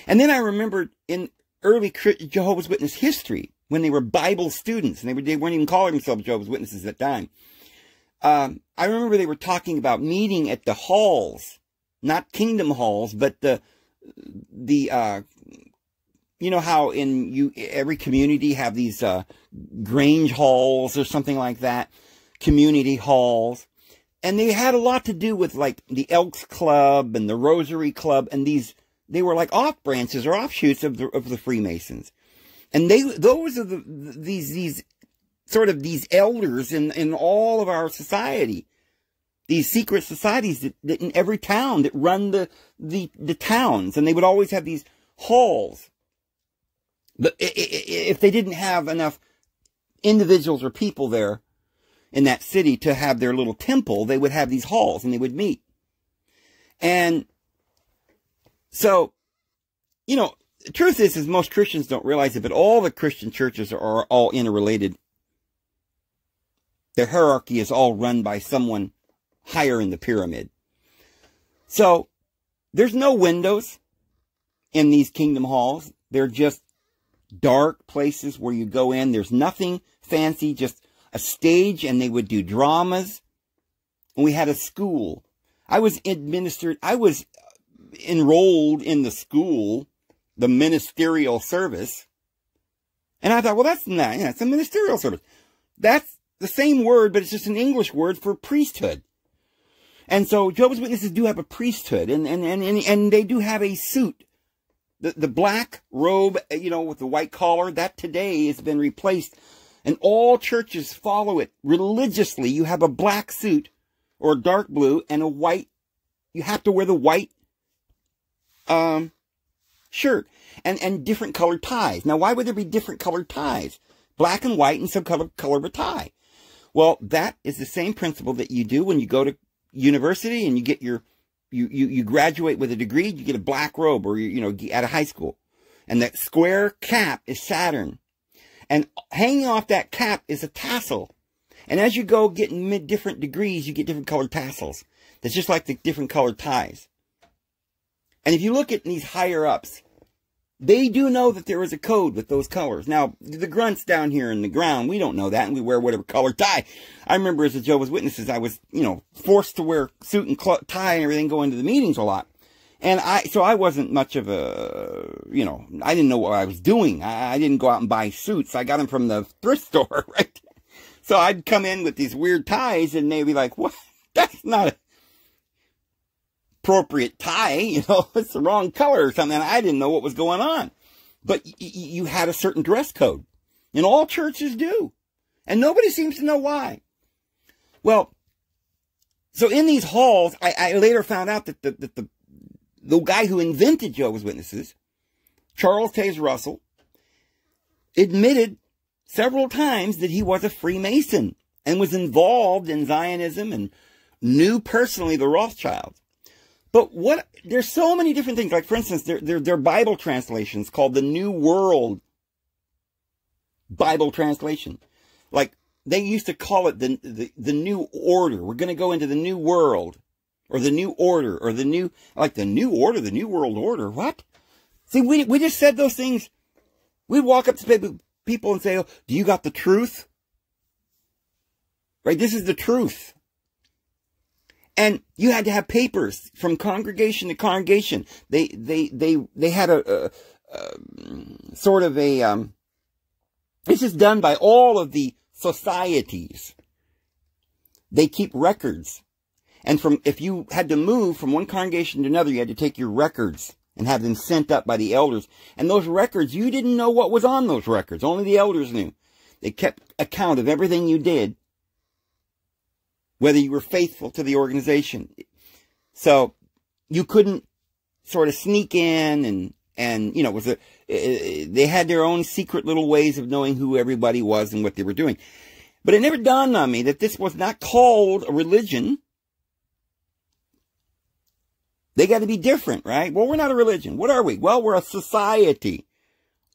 And then I remembered in early Jehovah's Witness history, when they were Bible students, and they, were, they weren't even calling themselves Jehovah's Witnesses at that time. Um, I remember they were talking about meeting at the halls, not kingdom halls, but the, the, uh, you know how in you every community have these uh, grange halls or something like that, community halls, and they had a lot to do with like the Elks Club and the Rotary Club, and these they were like off branches or offshoots of the of the Freemasons, and they those are the these these sort of these elders in in all of our society. These secret societies that, that, in every town that run the, the, the towns. And they would always have these halls but if they didn't have enough individuals or people there in that city to have their little temple, they would have these halls and they would meet. And so, you know, the truth is, is most Christians don't realize it, but all the Christian churches are all interrelated. Their hierarchy is all run by someone higher in the pyramid. So, there's no windows in these kingdom halls. They're just dark places where you go in. There's nothing fancy, just a stage, and they would do dramas. And we had a school. I was administered, I was enrolled in the school, the ministerial service. And I thought, well, that's not, yeah, it's a ministerial service. That's the same word, but it's just an English word for priesthood. And so Jehovah's Witnesses do have a priesthood, and, and, and, and, they do have a suit the, the black robe, you know, with the white collar, that today has been replaced. And all churches follow it religiously. You have a black suit or dark blue and a white, you have to wear the white, um, shirt and, and different colored ties. Now, why would there be different colored ties? Black and white and some color, color of a tie. Well, that is the same principle that you do when you go to university and you get your you, you, you graduate with a degree, you get a black robe or, you, you know, at a high school. And that square cap is Saturn. And hanging off that cap is a tassel. And as you go getting mid different degrees, you get different colored tassels. That's just like the different colored ties. And if you look at these higher ups, they do know that there is a code with those colors. Now, the grunts down here in the ground, we don't know that, and we wear whatever color tie. I remember as a Jehovah's Witnesses, I was, you know, forced to wear suit and tie and everything going to the meetings a lot. And I, so I wasn't much of a, you know, I didn't know what I was doing. I, I didn't go out and buy suits. I got them from the thrift store, <laughs> right? So I'd come in with these weird ties and they'd be like, what? <laughs> That's not a, appropriate tie, you know, <laughs> it's the wrong color or something. I didn't know what was going on. But you had a certain dress code. And all churches do. And nobody seems to know why. Well, so in these halls, I, I later found out that the, that the, the guy who invented Jehovah's Witnesses, Charles Taze Russell, admitted several times that he was a Freemason and was involved in Zionism and knew personally the Rothschilds. But what, there's so many different things. Like, for instance, there, are Bible translations called the New World Bible translation. Like, they used to call it the, the, the New Order. We're going to go into the New World. Or the New Order. Or the New, like the New Order, the New World Order. What? See, we, we just said those things. We'd walk up to people and say, oh, do you got the truth? Right? This is the truth. And you had to have papers from congregation to congregation. They, they, they, they had a, a, a sort of a, um, this is done by all of the societies. They keep records. And from, if you had to move from one congregation to another, you had to take your records and have them sent up by the elders. And those records, you didn't know what was on those records. Only the elders knew. They kept account of everything you did whether you were faithful to the organization. So you couldn't sort of sneak in and, and, you know, was a, eh, eh, they had their own secret little ways of knowing who everybody was and what they were doing. But it never dawned on me that this was not called a religion. They got to be different, right? Well, we're not a religion. What are we? Well, we're a society.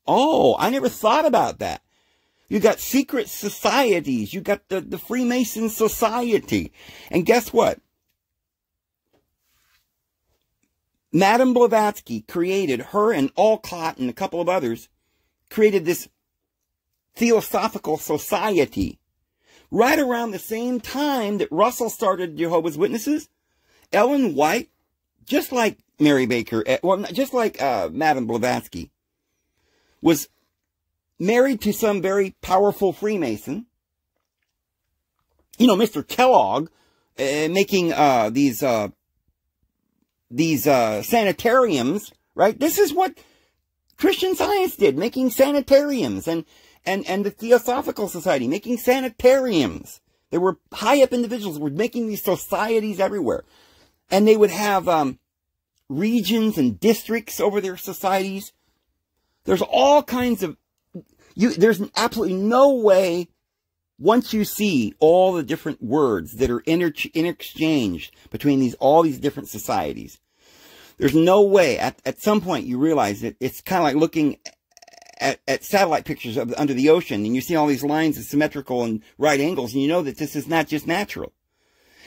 Oh, I never thought about that. You got secret societies. You got the, the Freemason Society. And guess what? Madame Blavatsky created, her and Olcott and a couple of others, created this Theosophical Society. Right around the same time that Russell started Jehovah's Witnesses, Ellen White, just like Mary Baker, eh, well, just like uh, Madame Blavatsky, was married to some very powerful Freemason. You know, Mr. Kellogg, uh, making, uh, these, uh, these, uh, sanitariums, right? This is what Christian science did, making sanitariums and, and, and the Theosophical Society making sanitariums. There were high up individuals who were making these societies everywhere. And they would have, um, regions and districts over their societies. There's all kinds of you, there's absolutely no way once you see all the different words that are inter interchanged between these, all these different societies, there's no way at, at some point you realize that it's kind of like looking at, at satellite pictures of under the ocean and you see all these lines of symmetrical and right angles and you know that this is not just natural.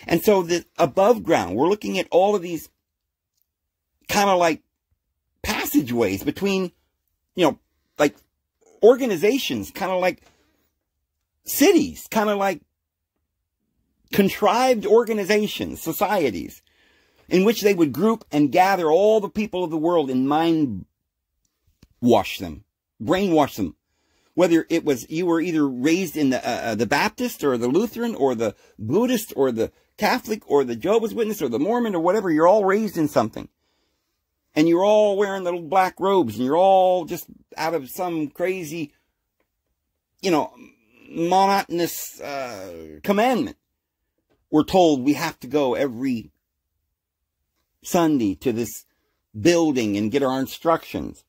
And so the above ground, we're looking at all of these kind of like passageways between, you know, like organizations, kind of like cities, kind of like contrived organizations, societies, in which they would group and gather all the people of the world and mind wash them, brainwash them. Whether it was you were either raised in the uh, uh, the Baptist or the Lutheran or the Buddhist or the Catholic or the Jehovah's Witness or the Mormon or whatever, you're all raised in something and you're all wearing little black robes and you're all just out of some crazy, you know, monotonous uh, commandment. We're told we have to go every Sunday to this building and get our instructions.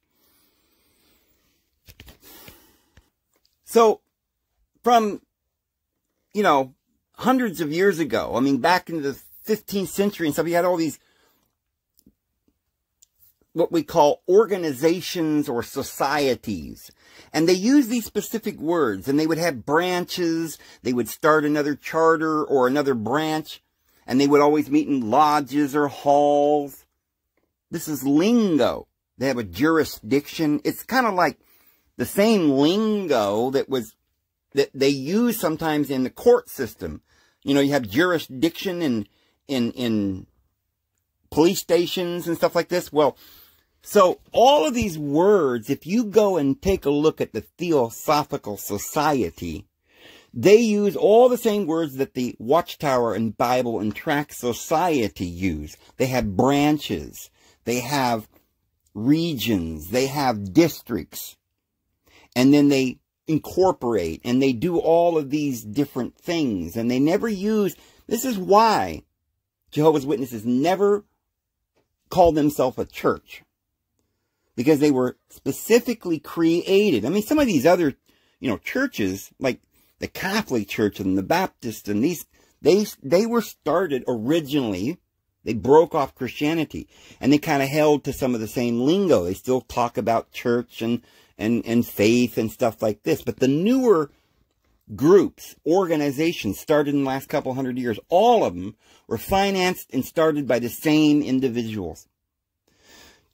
So, from, you know, hundreds of years ago, I mean, back in the 15th century and stuff, you had all these what we call organizations or societies. And they use these specific words and they would have branches. They would start another charter or another branch and they would always meet in lodges or halls. This is lingo. They have a jurisdiction. It's kind of like the same lingo that was, that they use sometimes in the court system. You know, you have jurisdiction in, in, in police stations and stuff like this. Well, so all of these words, if you go and take a look at the Theosophical Society, they use all the same words that the Watchtower and Bible and Tract Society use. They have branches. They have regions. They have districts. And then they incorporate and they do all of these different things. And they never use, this is why Jehovah's Witnesses never call themselves a church because they were specifically created. I mean, some of these other, you know, churches, like the Catholic Church and the Baptist and these, They, they were started originally, they broke off Christianity and they kind of held to some of the same lingo. They still talk about church and, and, and faith and stuff like this. But the newer groups, organizations started in the last couple hundred years, all of them were financed and started by the same individuals.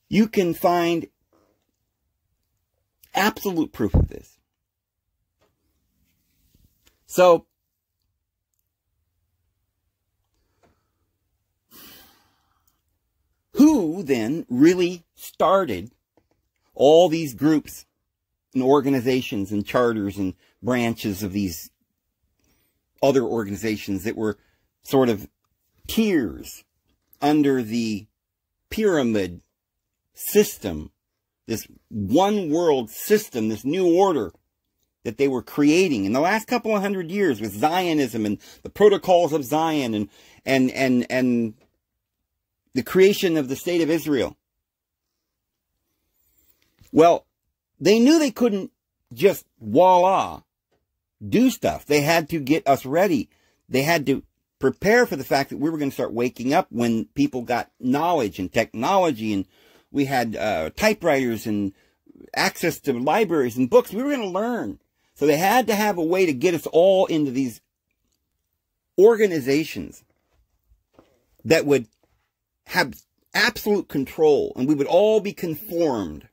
You can find absolute proof of this. So, who then really started all these groups and organizations and charters and branches of these other organizations that were sort of tiers under the pyramid system, this one world system, this new order that they were creating in the last couple of hundred years with Zionism and the protocols of Zion and, and, and, and the creation of the state of Israel. Well, they knew they couldn't just voila do stuff. They had to get us ready. They had to prepare for the fact that we were going to start waking up when people got knowledge and technology and we had uh, typewriters and access to libraries and books. We were going to learn. So they had to have a way to get us all into these organizations that would have absolute control and we would all be conformed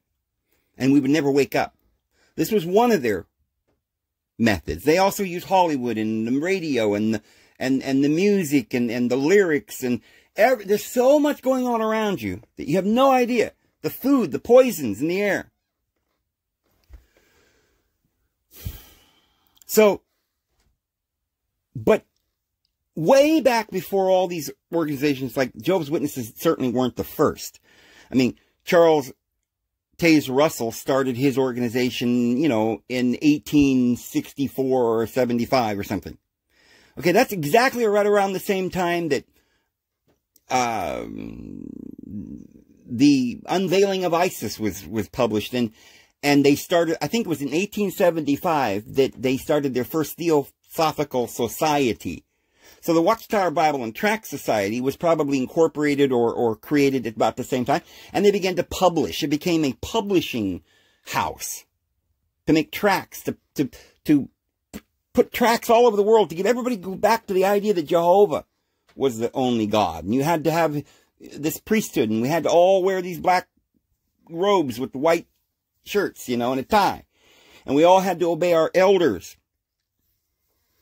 and we would never wake up. This was one of their methods. They also use Hollywood and the radio and the, and, and the music and, and the lyrics and every, there's so much going on around you that you have no idea. The food, the poisons in the air. So, but way back before all these organizations like Jehovah's Witnesses certainly weren't the first. I mean, Charles Taze Russell started his organization, you know, in 1864 or 75 or something. Okay, that's exactly right around the same time that um, the unveiling of ISIS was was published, and and they started. I think it was in 1875 that they started their first Theosophical Society, so the Watchtower Bible and Tract Society was probably incorporated or, or created at about the same time, and they began to publish. It became a publishing house to make tracts, to, to, to put tracts all over the world to get everybody go back to the idea that Jehovah was the only God. And you had to have this priesthood, and we had to all wear these black robes with white shirts, you know, and a tie. And we all had to obey our elders.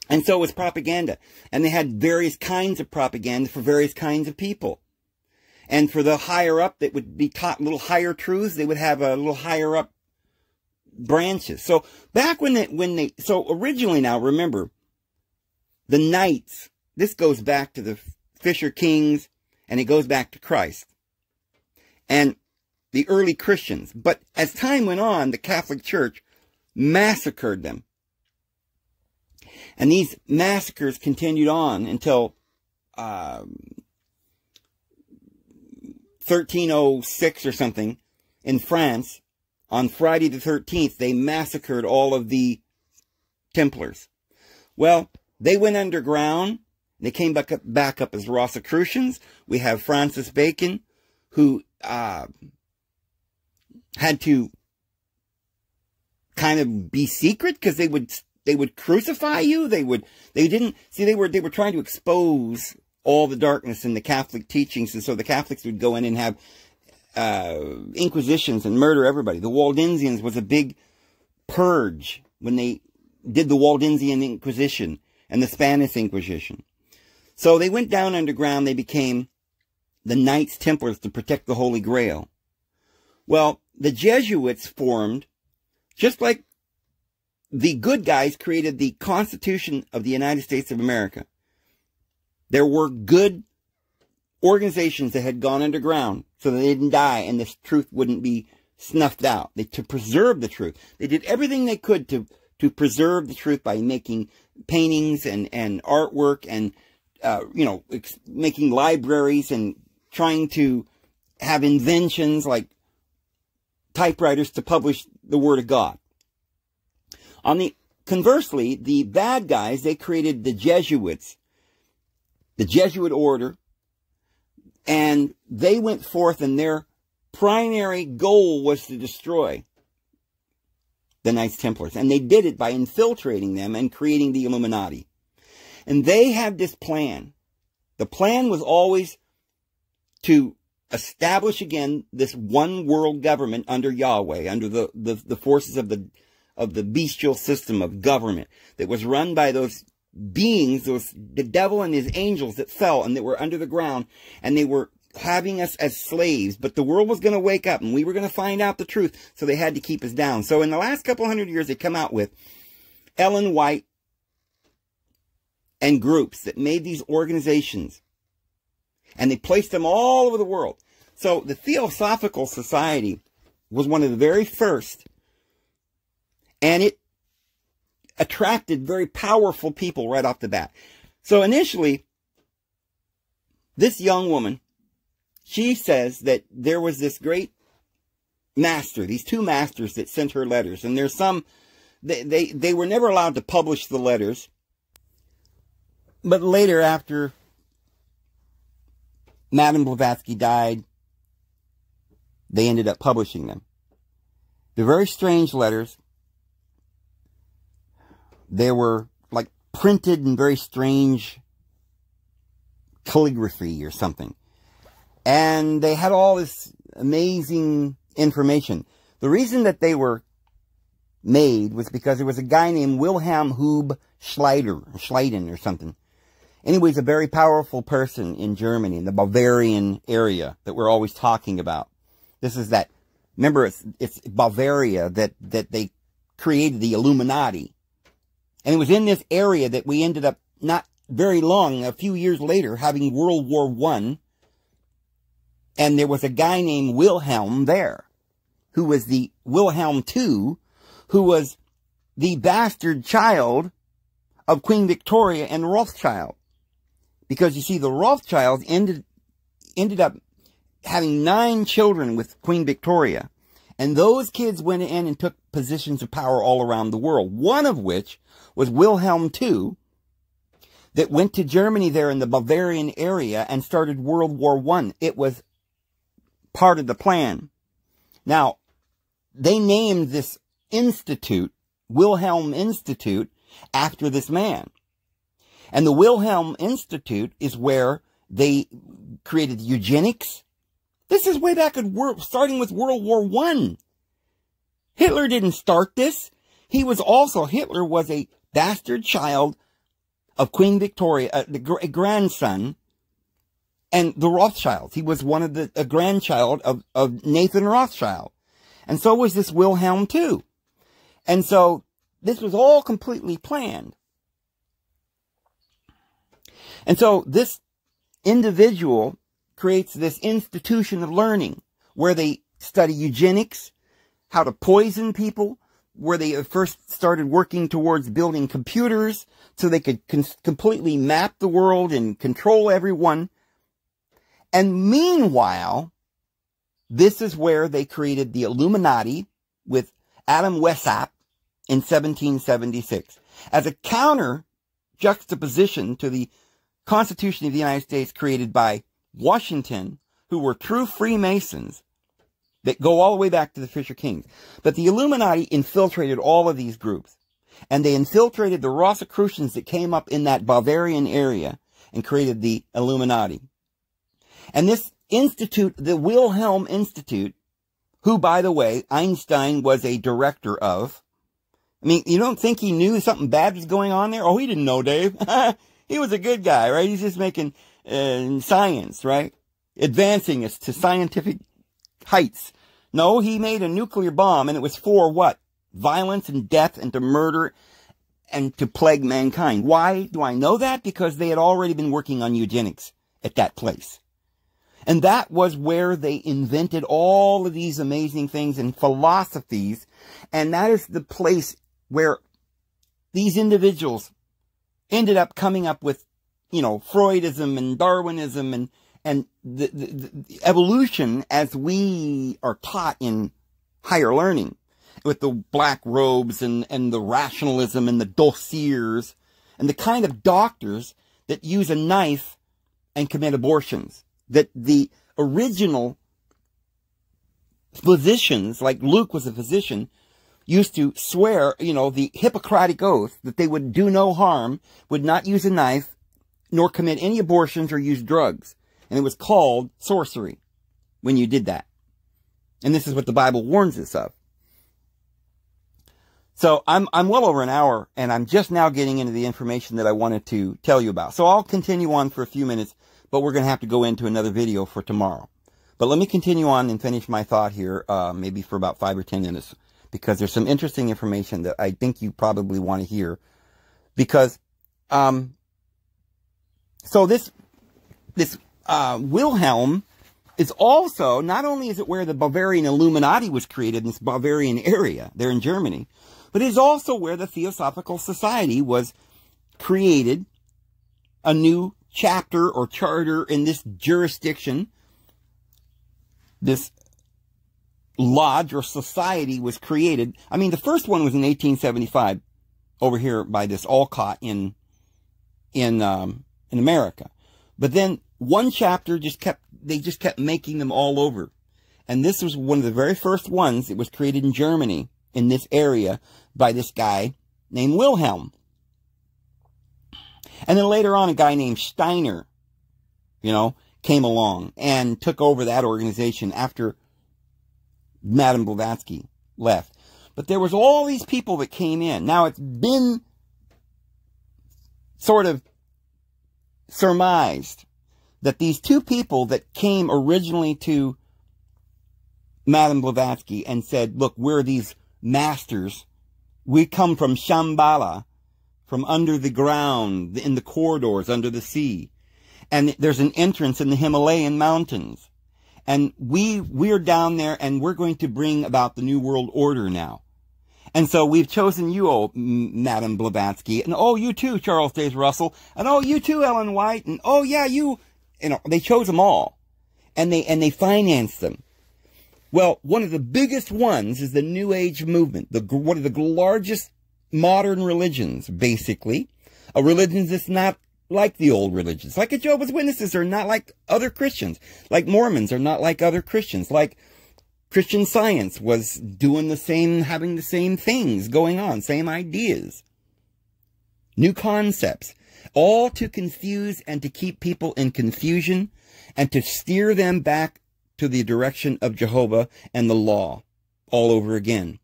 And so it was propaganda. And they had various kinds of propaganda for various kinds of people. And for the higher up that would be taught little higher truths, they would have a little higher up branches. So back when they, when they, so originally now, remember, the knights, this goes back to the Fisher Kings and it goes back to Christ. And the early Christians. But as time went on, the Catholic Church massacred them and these massacres continued on until um, 1306 or something in France. On Friday the 13th, they massacred all of the Templars. Well, they went underground. They came back up, back up as Rosicrucians. We have Francis Bacon, who uh, had to kind of be secret because they would they would crucify you. They would, they didn't, see, they were, they were trying to expose all the darkness in the Catholic teachings. And so the Catholics would go in and have, uh, inquisitions and murder everybody. The Waldensians was a big purge when they did the Waldensian Inquisition and the Spanish Inquisition. So they went down underground. They became the Knights Templars to protect the Holy Grail. Well, the Jesuits formed, just like the good guys created the Constitution of the United States of America. There were good organizations that had gone underground so that they didn't die and this truth wouldn't be snuffed out. They, to preserve the truth. They did everything they could to, to preserve the truth by making paintings and, and artwork and, uh, you know, making libraries and trying to have inventions like typewriters to publish the Word of God. On the conversely, the bad guys, they created the Jesuits the Jesuit order, and they went forth and their primary goal was to destroy the Knights Templars. And they did it by infiltrating them and creating the Illuminati. And they had this plan. The plan was always to establish again this one world government under Yahweh, under the, the, the forces of the of the bestial system of government that was run by those beings, those the devil and his angels that fell and that were under the ground, and they were having us as slaves, but the world was going to wake up and we were going to find out the truth, so they had to keep us down. So in the last couple hundred years, they come out with Ellen White and groups that made these organizations, and they placed them all over the world. So the Theosophical Society was one of the very first, and it attracted very powerful people right off the bat. So initially, this young woman, she says that there was this great master, these two masters that sent her letters, and there's some, they, they, they were never allowed to publish the letters, but later after Madame Blavatsky died, they ended up publishing them. They're very strange letters. They were like printed in very strange calligraphy or something. And they had all this amazing information. The reason that they were made was because there was a guy named Wilhelm Hube Schleider, Schleiden or something. Anyways, a very powerful person in Germany, in the Bavarian area that we're always talking about. This is that, remember, it's, it's Bavaria that, that they created the Illuminati. And it was in this area that we ended up not very long, a few years later, having World War One. And there was a guy named Wilhelm there, who was the Wilhelm II, who was the bastard child of Queen Victoria and Rothschild. Because you see, the Rothschilds ended, ended up having nine children with Queen Victoria. And those kids went in and took positions of power all around the world. One of which was Wilhelm II, that went to Germany there in the Bavarian area and started World War One. It was part of the plan. Now, they named this institute Wilhelm Institute after this man. And the Wilhelm Institute is where they created eugenics, this is way back world, starting with World War One. Hitler didn't start this. He was also, Hitler was a bastard child of Queen Victoria, uh, the gr- grandson, and the Rothschilds. He was one of the, a grandchild of, of Nathan Rothschild. And so was this Wilhelm too. And so this was all completely planned. And so this individual creates this institution of learning where they study eugenics, how to poison people, where they first started working towards building computers so they could completely map the world and control everyone. And meanwhile, this is where they created the Illuminati with Adam Weishaupt in 1776 as a counter juxtaposition to the Constitution of the United States created by Washington, who were true Freemasons that go all the way back to the Fisher Kings. But the Illuminati infiltrated all of these groups. And they infiltrated the Rosicrucians that came up in that Bavarian area and created the Illuminati. And this institute, the Wilhelm Institute, who, by the way, Einstein was a director of. I mean, you don't think he knew something bad was going on there? Oh, he didn't know, Dave. <laughs> he was a good guy, right? He's just making in science, right? Advancing us to scientific heights. No, he made a nuclear bomb and it was for what? Violence and death and to murder and to plague mankind. Why do I know that? Because they had already been working on eugenics at that place. And that was where they invented all of these amazing things and philosophies. And that is the place where these individuals ended up coming up with you know, Freudism and Darwinism and, and the, the, the evolution as we are taught in higher learning with the black robes and, and the rationalism and the dossiers and the kind of doctors that use a knife and commit abortions. That the original physicians, like Luke was a physician, used to swear, you know, the Hippocratic oath that they would do no harm, would not use a knife, nor commit any abortions or use drugs. And it was called sorcery when you did that. And this is what the Bible warns us of. So I'm, I'm well over an hour and I'm just now getting into the information that I wanted to tell you about. So I'll continue on for a few minutes, but we're going to have to go into another video for tomorrow. But let me continue on and finish my thought here, uh, maybe for about five or ten minutes, because there's some interesting information that I think you probably want to hear. Because, um, so this, this, uh, Wilhelm is also, not only is it where the Bavarian Illuminati was created in this Bavarian area there in Germany, but it is also where the Theosophical Society was created, a new chapter or charter in this jurisdiction. This lodge or society was created. I mean, the first one was in 1875 over here by this Olcott in, in, um, in America. But then one chapter just kept, they just kept making them all over. And this was one of the very first ones. It was created in Germany in this area by this guy named Wilhelm. And then later on, a guy named Steiner, you know, came along and took over that organization after Madame Blavatsky left. But there was all these people that came in. Now it's been sort of surmised that these two people that came originally to Madame Blavatsky and said, look, we're these masters. We come from Shambhala, from under the ground, in the corridors, under the sea. And there's an entrance in the Himalayan mountains. And we, we're down there and we're going to bring about the New World Order now. And so we've chosen you, oh, Madam Blavatsky, and oh, you too, Charles Taze Russell, and oh, you too, Ellen White, and oh, yeah, you, you know, they chose them all. And they, and they financed them. Well, one of the biggest ones is the New Age movement, the, one of the largest modern religions, basically. A religion that's not like the old religions. Like a Jehovah's Witnesses are not like other Christians. Like Mormons are not like other Christians. Like Christian science was doing the same, having the same things going on, same ideas. New concepts. All to confuse and to keep people in confusion and to steer them back to the direction of Jehovah and the law all over again.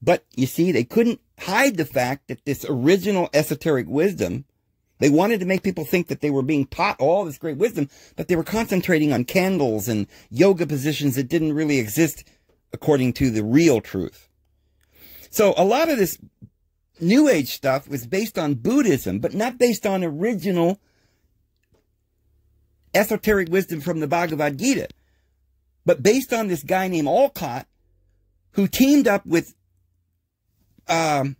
But you see, they couldn't hide the fact that this original esoteric wisdom, they wanted to make people think that they were being taught all this great wisdom, but they were concentrating on candles and yoga positions that didn't really exist according to the real truth. So a lot of this New Age stuff was based on Buddhism, but not based on original esoteric wisdom from the Bhagavad Gita. But based on this guy named Olcott, who teamed up with um,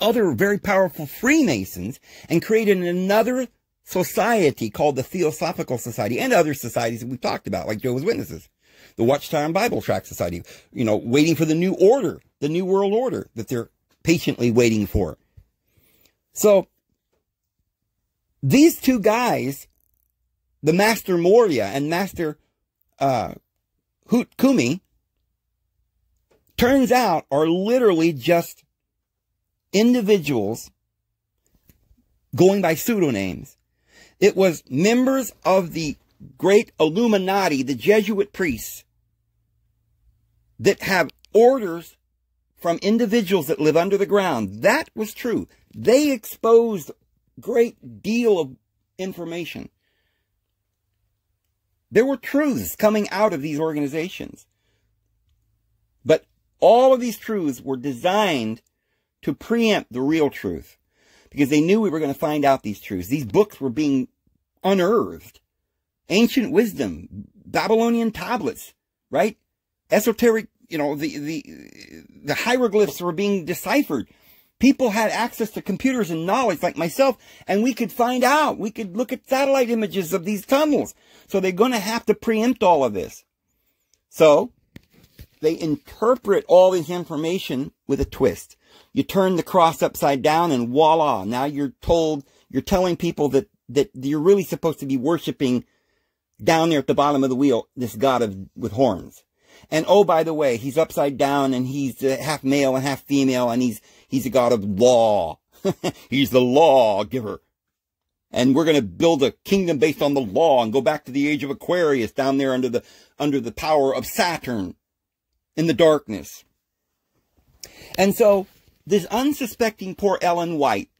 other very powerful Freemasons and created another society called the Theosophical Society and other societies that we've talked about, like Jehovah's Witnesses, the Watchtower and Bible Tract Society, you know, waiting for the new order, the new world order that they're patiently waiting for. So these two guys, the Master Morya and Master uh, Koot Hoomi, turns out are literally just individuals going by pseudonames. It was members of the great Illuminati, the Jesuit priests, that have orders from individuals that live under the ground. That was true. They exposed great deal of information. There were truths coming out of these organizations. But all of these truths were designed to preempt the real truth because they knew we were going to find out these truths. These books were being unearthed. Ancient wisdom, Babylonian tablets, right? Esoteric, you know, the, the, the hieroglyphs were being deciphered people had access to computers and knowledge like myself, and we could find out. We could look at satellite images of these tunnels. So they're going to have to preempt all of this. So they interpret all this information with a twist. You turn the cross upside down and voila, now you're told, you're telling people that that you're really supposed to be worshiping down there at the bottom of the wheel, this God of, with horns. And oh, by the way, he's upside down and he's uh, half male and half female and he's, he's a God of law. <laughs> he's the law giver. And we're going to build a kingdom based on the law and go back to the age of Aquarius down there under the, under the power of Saturn in the darkness. And so this unsuspecting poor Ellen White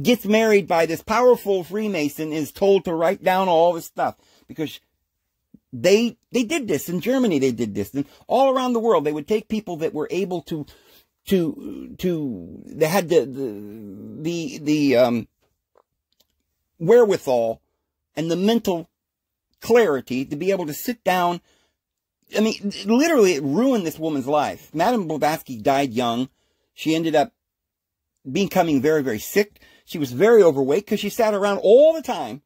gets married by this powerful Freemason is told to write down all this stuff because they they did this. In Germany they did this. And all around the world they would take people that were able to to to they had the the the, the um wherewithal and the mental clarity to be able to sit down I mean literally it ruined this woman's life. Madame Blavatsky died young. She ended up becoming very very sick. She was very overweight because she sat around all the time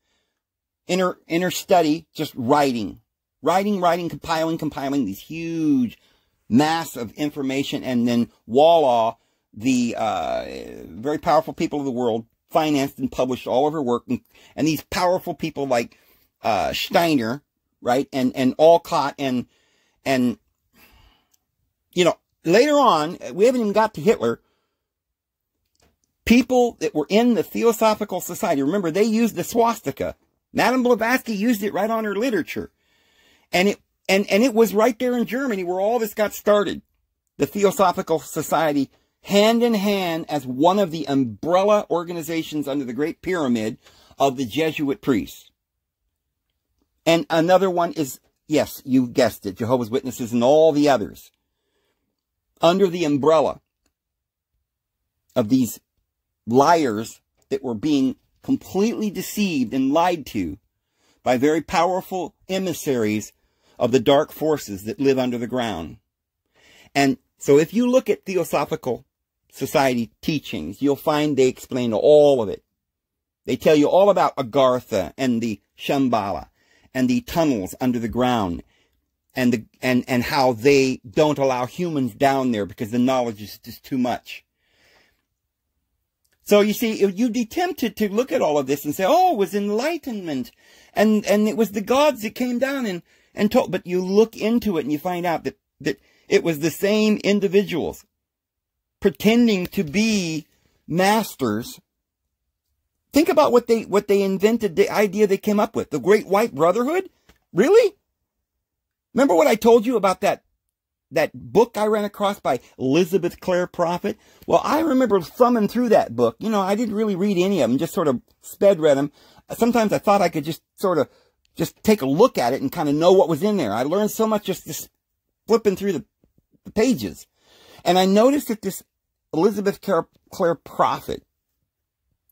in her in her study just writing. Writing, writing, compiling, compiling these huge mass of information, and then voila, the uh, very powerful people of the world financed and published all of her work, and, and these powerful people like uh, Steiner, right, and and Olcott, and and you know later on, we haven't even got to Hitler. People that were in the Theosophical Society, remember they used the swastika. Madame Blavatsky used it right on her literature. And it, and, and it was right there in Germany where all this got started. The Theosophical Society, hand in hand as one of the umbrella organizations under the Great Pyramid of the Jesuit priests. And another one is, yes, you guessed it, Jehovah's Witnesses and all the others. Under the umbrella of these liars that were being completely deceived and lied to by very powerful emissaries of the dark forces that live under the ground. And so if you look at Theosophical Society teachings, you'll find they explain all of it. They tell you all about Agartha and the Shambhala and the tunnels under the ground and the and and how they don't allow humans down there because the knowledge is just too much. So you see, you'd be tempted to look at all of this and say, "Oh, it was enlightenment, and and it was the gods that came down and and told, but you look into it and you find out that, that it was the same individuals pretending to be masters. Think about what they, what they invented, the idea they came up with. The Great White Brotherhood? Really? Remember what I told you about that, that book I ran across by Elizabeth Clare Prophet? Well, I remember thumbing through that book. You know, I didn't really read any of them, just sort of sped read them. Sometimes I thought I could just sort of just take a look at it and kind of know what was in there. I learned so much just, just flipping through the, the pages. And I noticed that this Elizabeth Clare, Clare Prophet,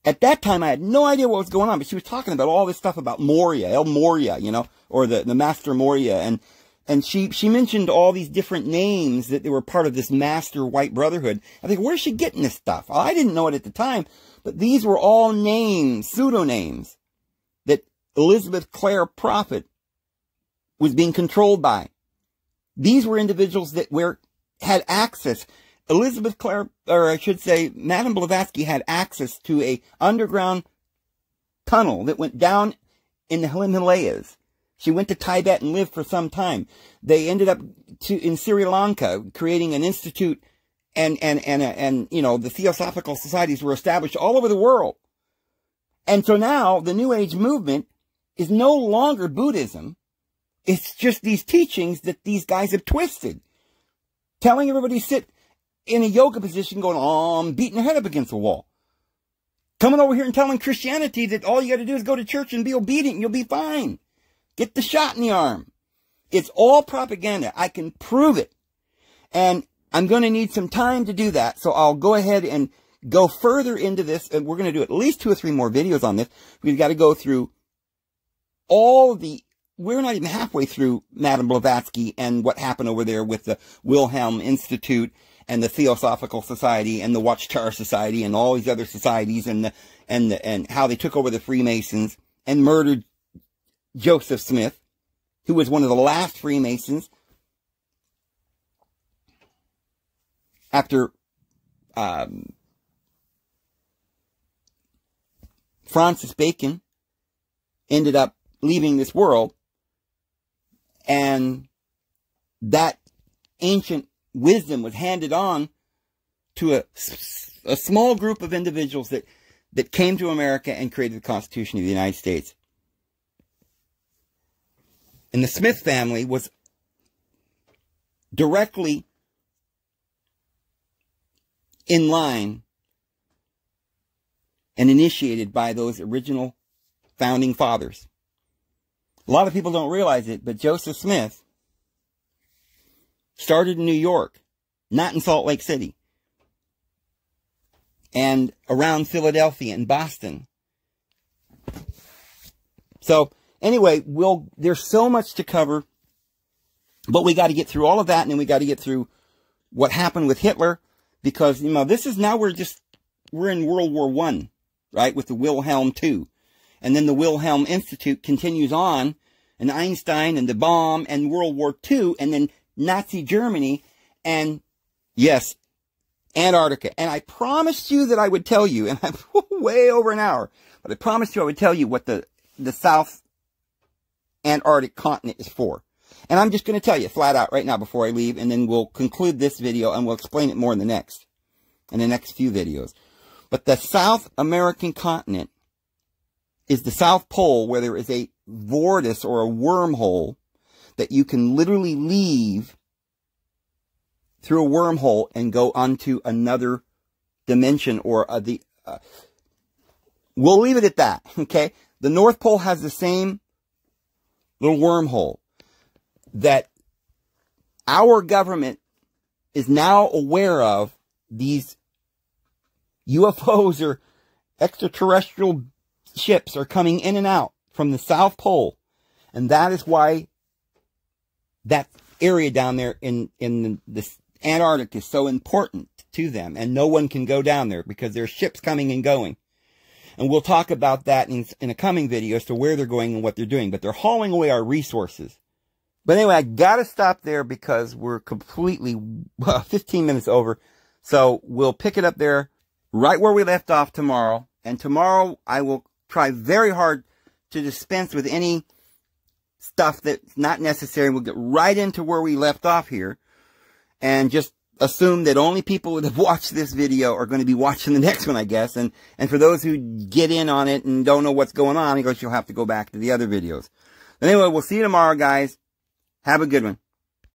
at that time I had no idea what was going on, but she was talking about all this stuff about Morya, El Morya, you know, or the, the Master Morya. And, and she, she mentioned all these different names that they were part of this Master White Brotherhood. I think, where's she getting this stuff? I didn't know it at the time, but these were all names, pseudonames that Elizabeth Clare Prophet was being controlled by. These were individuals that were, had access. Elizabeth Clare, or I should say, Madame Blavatsky had access to a underground tunnel that went down in the Himalayas. She went to Tibet and lived for some time. They ended up to, in Sri Lanka, creating an institute and, and, and, uh, and, you know, the Theosophical societies were established all over the world. And so now the New Age movement is no longer Buddhism. It's just these teachings that these guys have twisted. Telling everybody sit in a yoga position going, oh, I'm beating their head up against the wall. Coming over here and telling Christianity that all you got to do is go to church and be obedient and you'll be fine. Get the shot in the arm. It's all propaganda. I can prove it. And I'm going to need some time to do that. So I'll go ahead and go further into this. And we're going to do at least two or three more videos on this. We've got to go through all the we're not even halfway through Madame Blavatsky and what happened over there with the Wilhelm Institute and the Theosophical Society and the Watchtower Society and all these other societies and the, and the, and how they took over the Freemasons and murdered Joseph Smith, who was one of the last Freemasons after um, Francis Bacon ended up leaving this world. And that ancient wisdom was handed on to a, a small group of individuals that, that came to America and created the Constitution of the United States. And the Smith family was directly in line and initiated by those original founding fathers. A lot of people don't realize it, but Joseph Smith started in New York, not in Salt Lake City, and around Philadelphia and Boston. So anyway, we'll, there's so much to cover, but we got to get through all of that, and then we got to get through what happened with Hitler, because, you know, this is now we're just, we're in World War One, right, with the Wilhelm II. And then the Wilhelm Institute continues on, and Einstein and the bomb and World War II, and then Nazi Germany, and yes, Antarctica. And I promised you that I would tell you, and <laughs> I'm way over an hour, but I promised you I would tell you what the, the South Antarctic continent is for. And I'm just going to tell you flat out right now before I leave, and then we'll conclude this video and we'll explain it more in the next, in the next few videos. But the South American continent is the South Pole where there is a vortice or a wormhole that you can literally leave through a wormhole and go onto another dimension or uh, the, uh, we'll leave it at that. <laughs> Okay. The North Pole has the same little wormhole that our government is now aware of these UFOs or extraterrestrial ships are coming in and out from the South Pole. And that is why that area down there in, in the, the Antarctic is so important to them. And no one can go down there because there's ships coming and going. And we'll talk about that in, in a coming video as to where they're going and what they're doing. But they're hauling away our resources. But anyway, I gotta stop there because we're completely <laughs> well, 15 minutes over. So we'll pick it up there right where we left off tomorrow. And tomorrow I will try very hard to dispense with any stuff that's not necessary. We'll get right into where we left off here and just assume that only people that have <laughs> watched this video are going to be watching the next one, I guess. And, and for those who get in on it and don't know what's going on, he goes, you'll have to go back to the other videos. Anyway, we'll see you tomorrow, guys. Have a good one.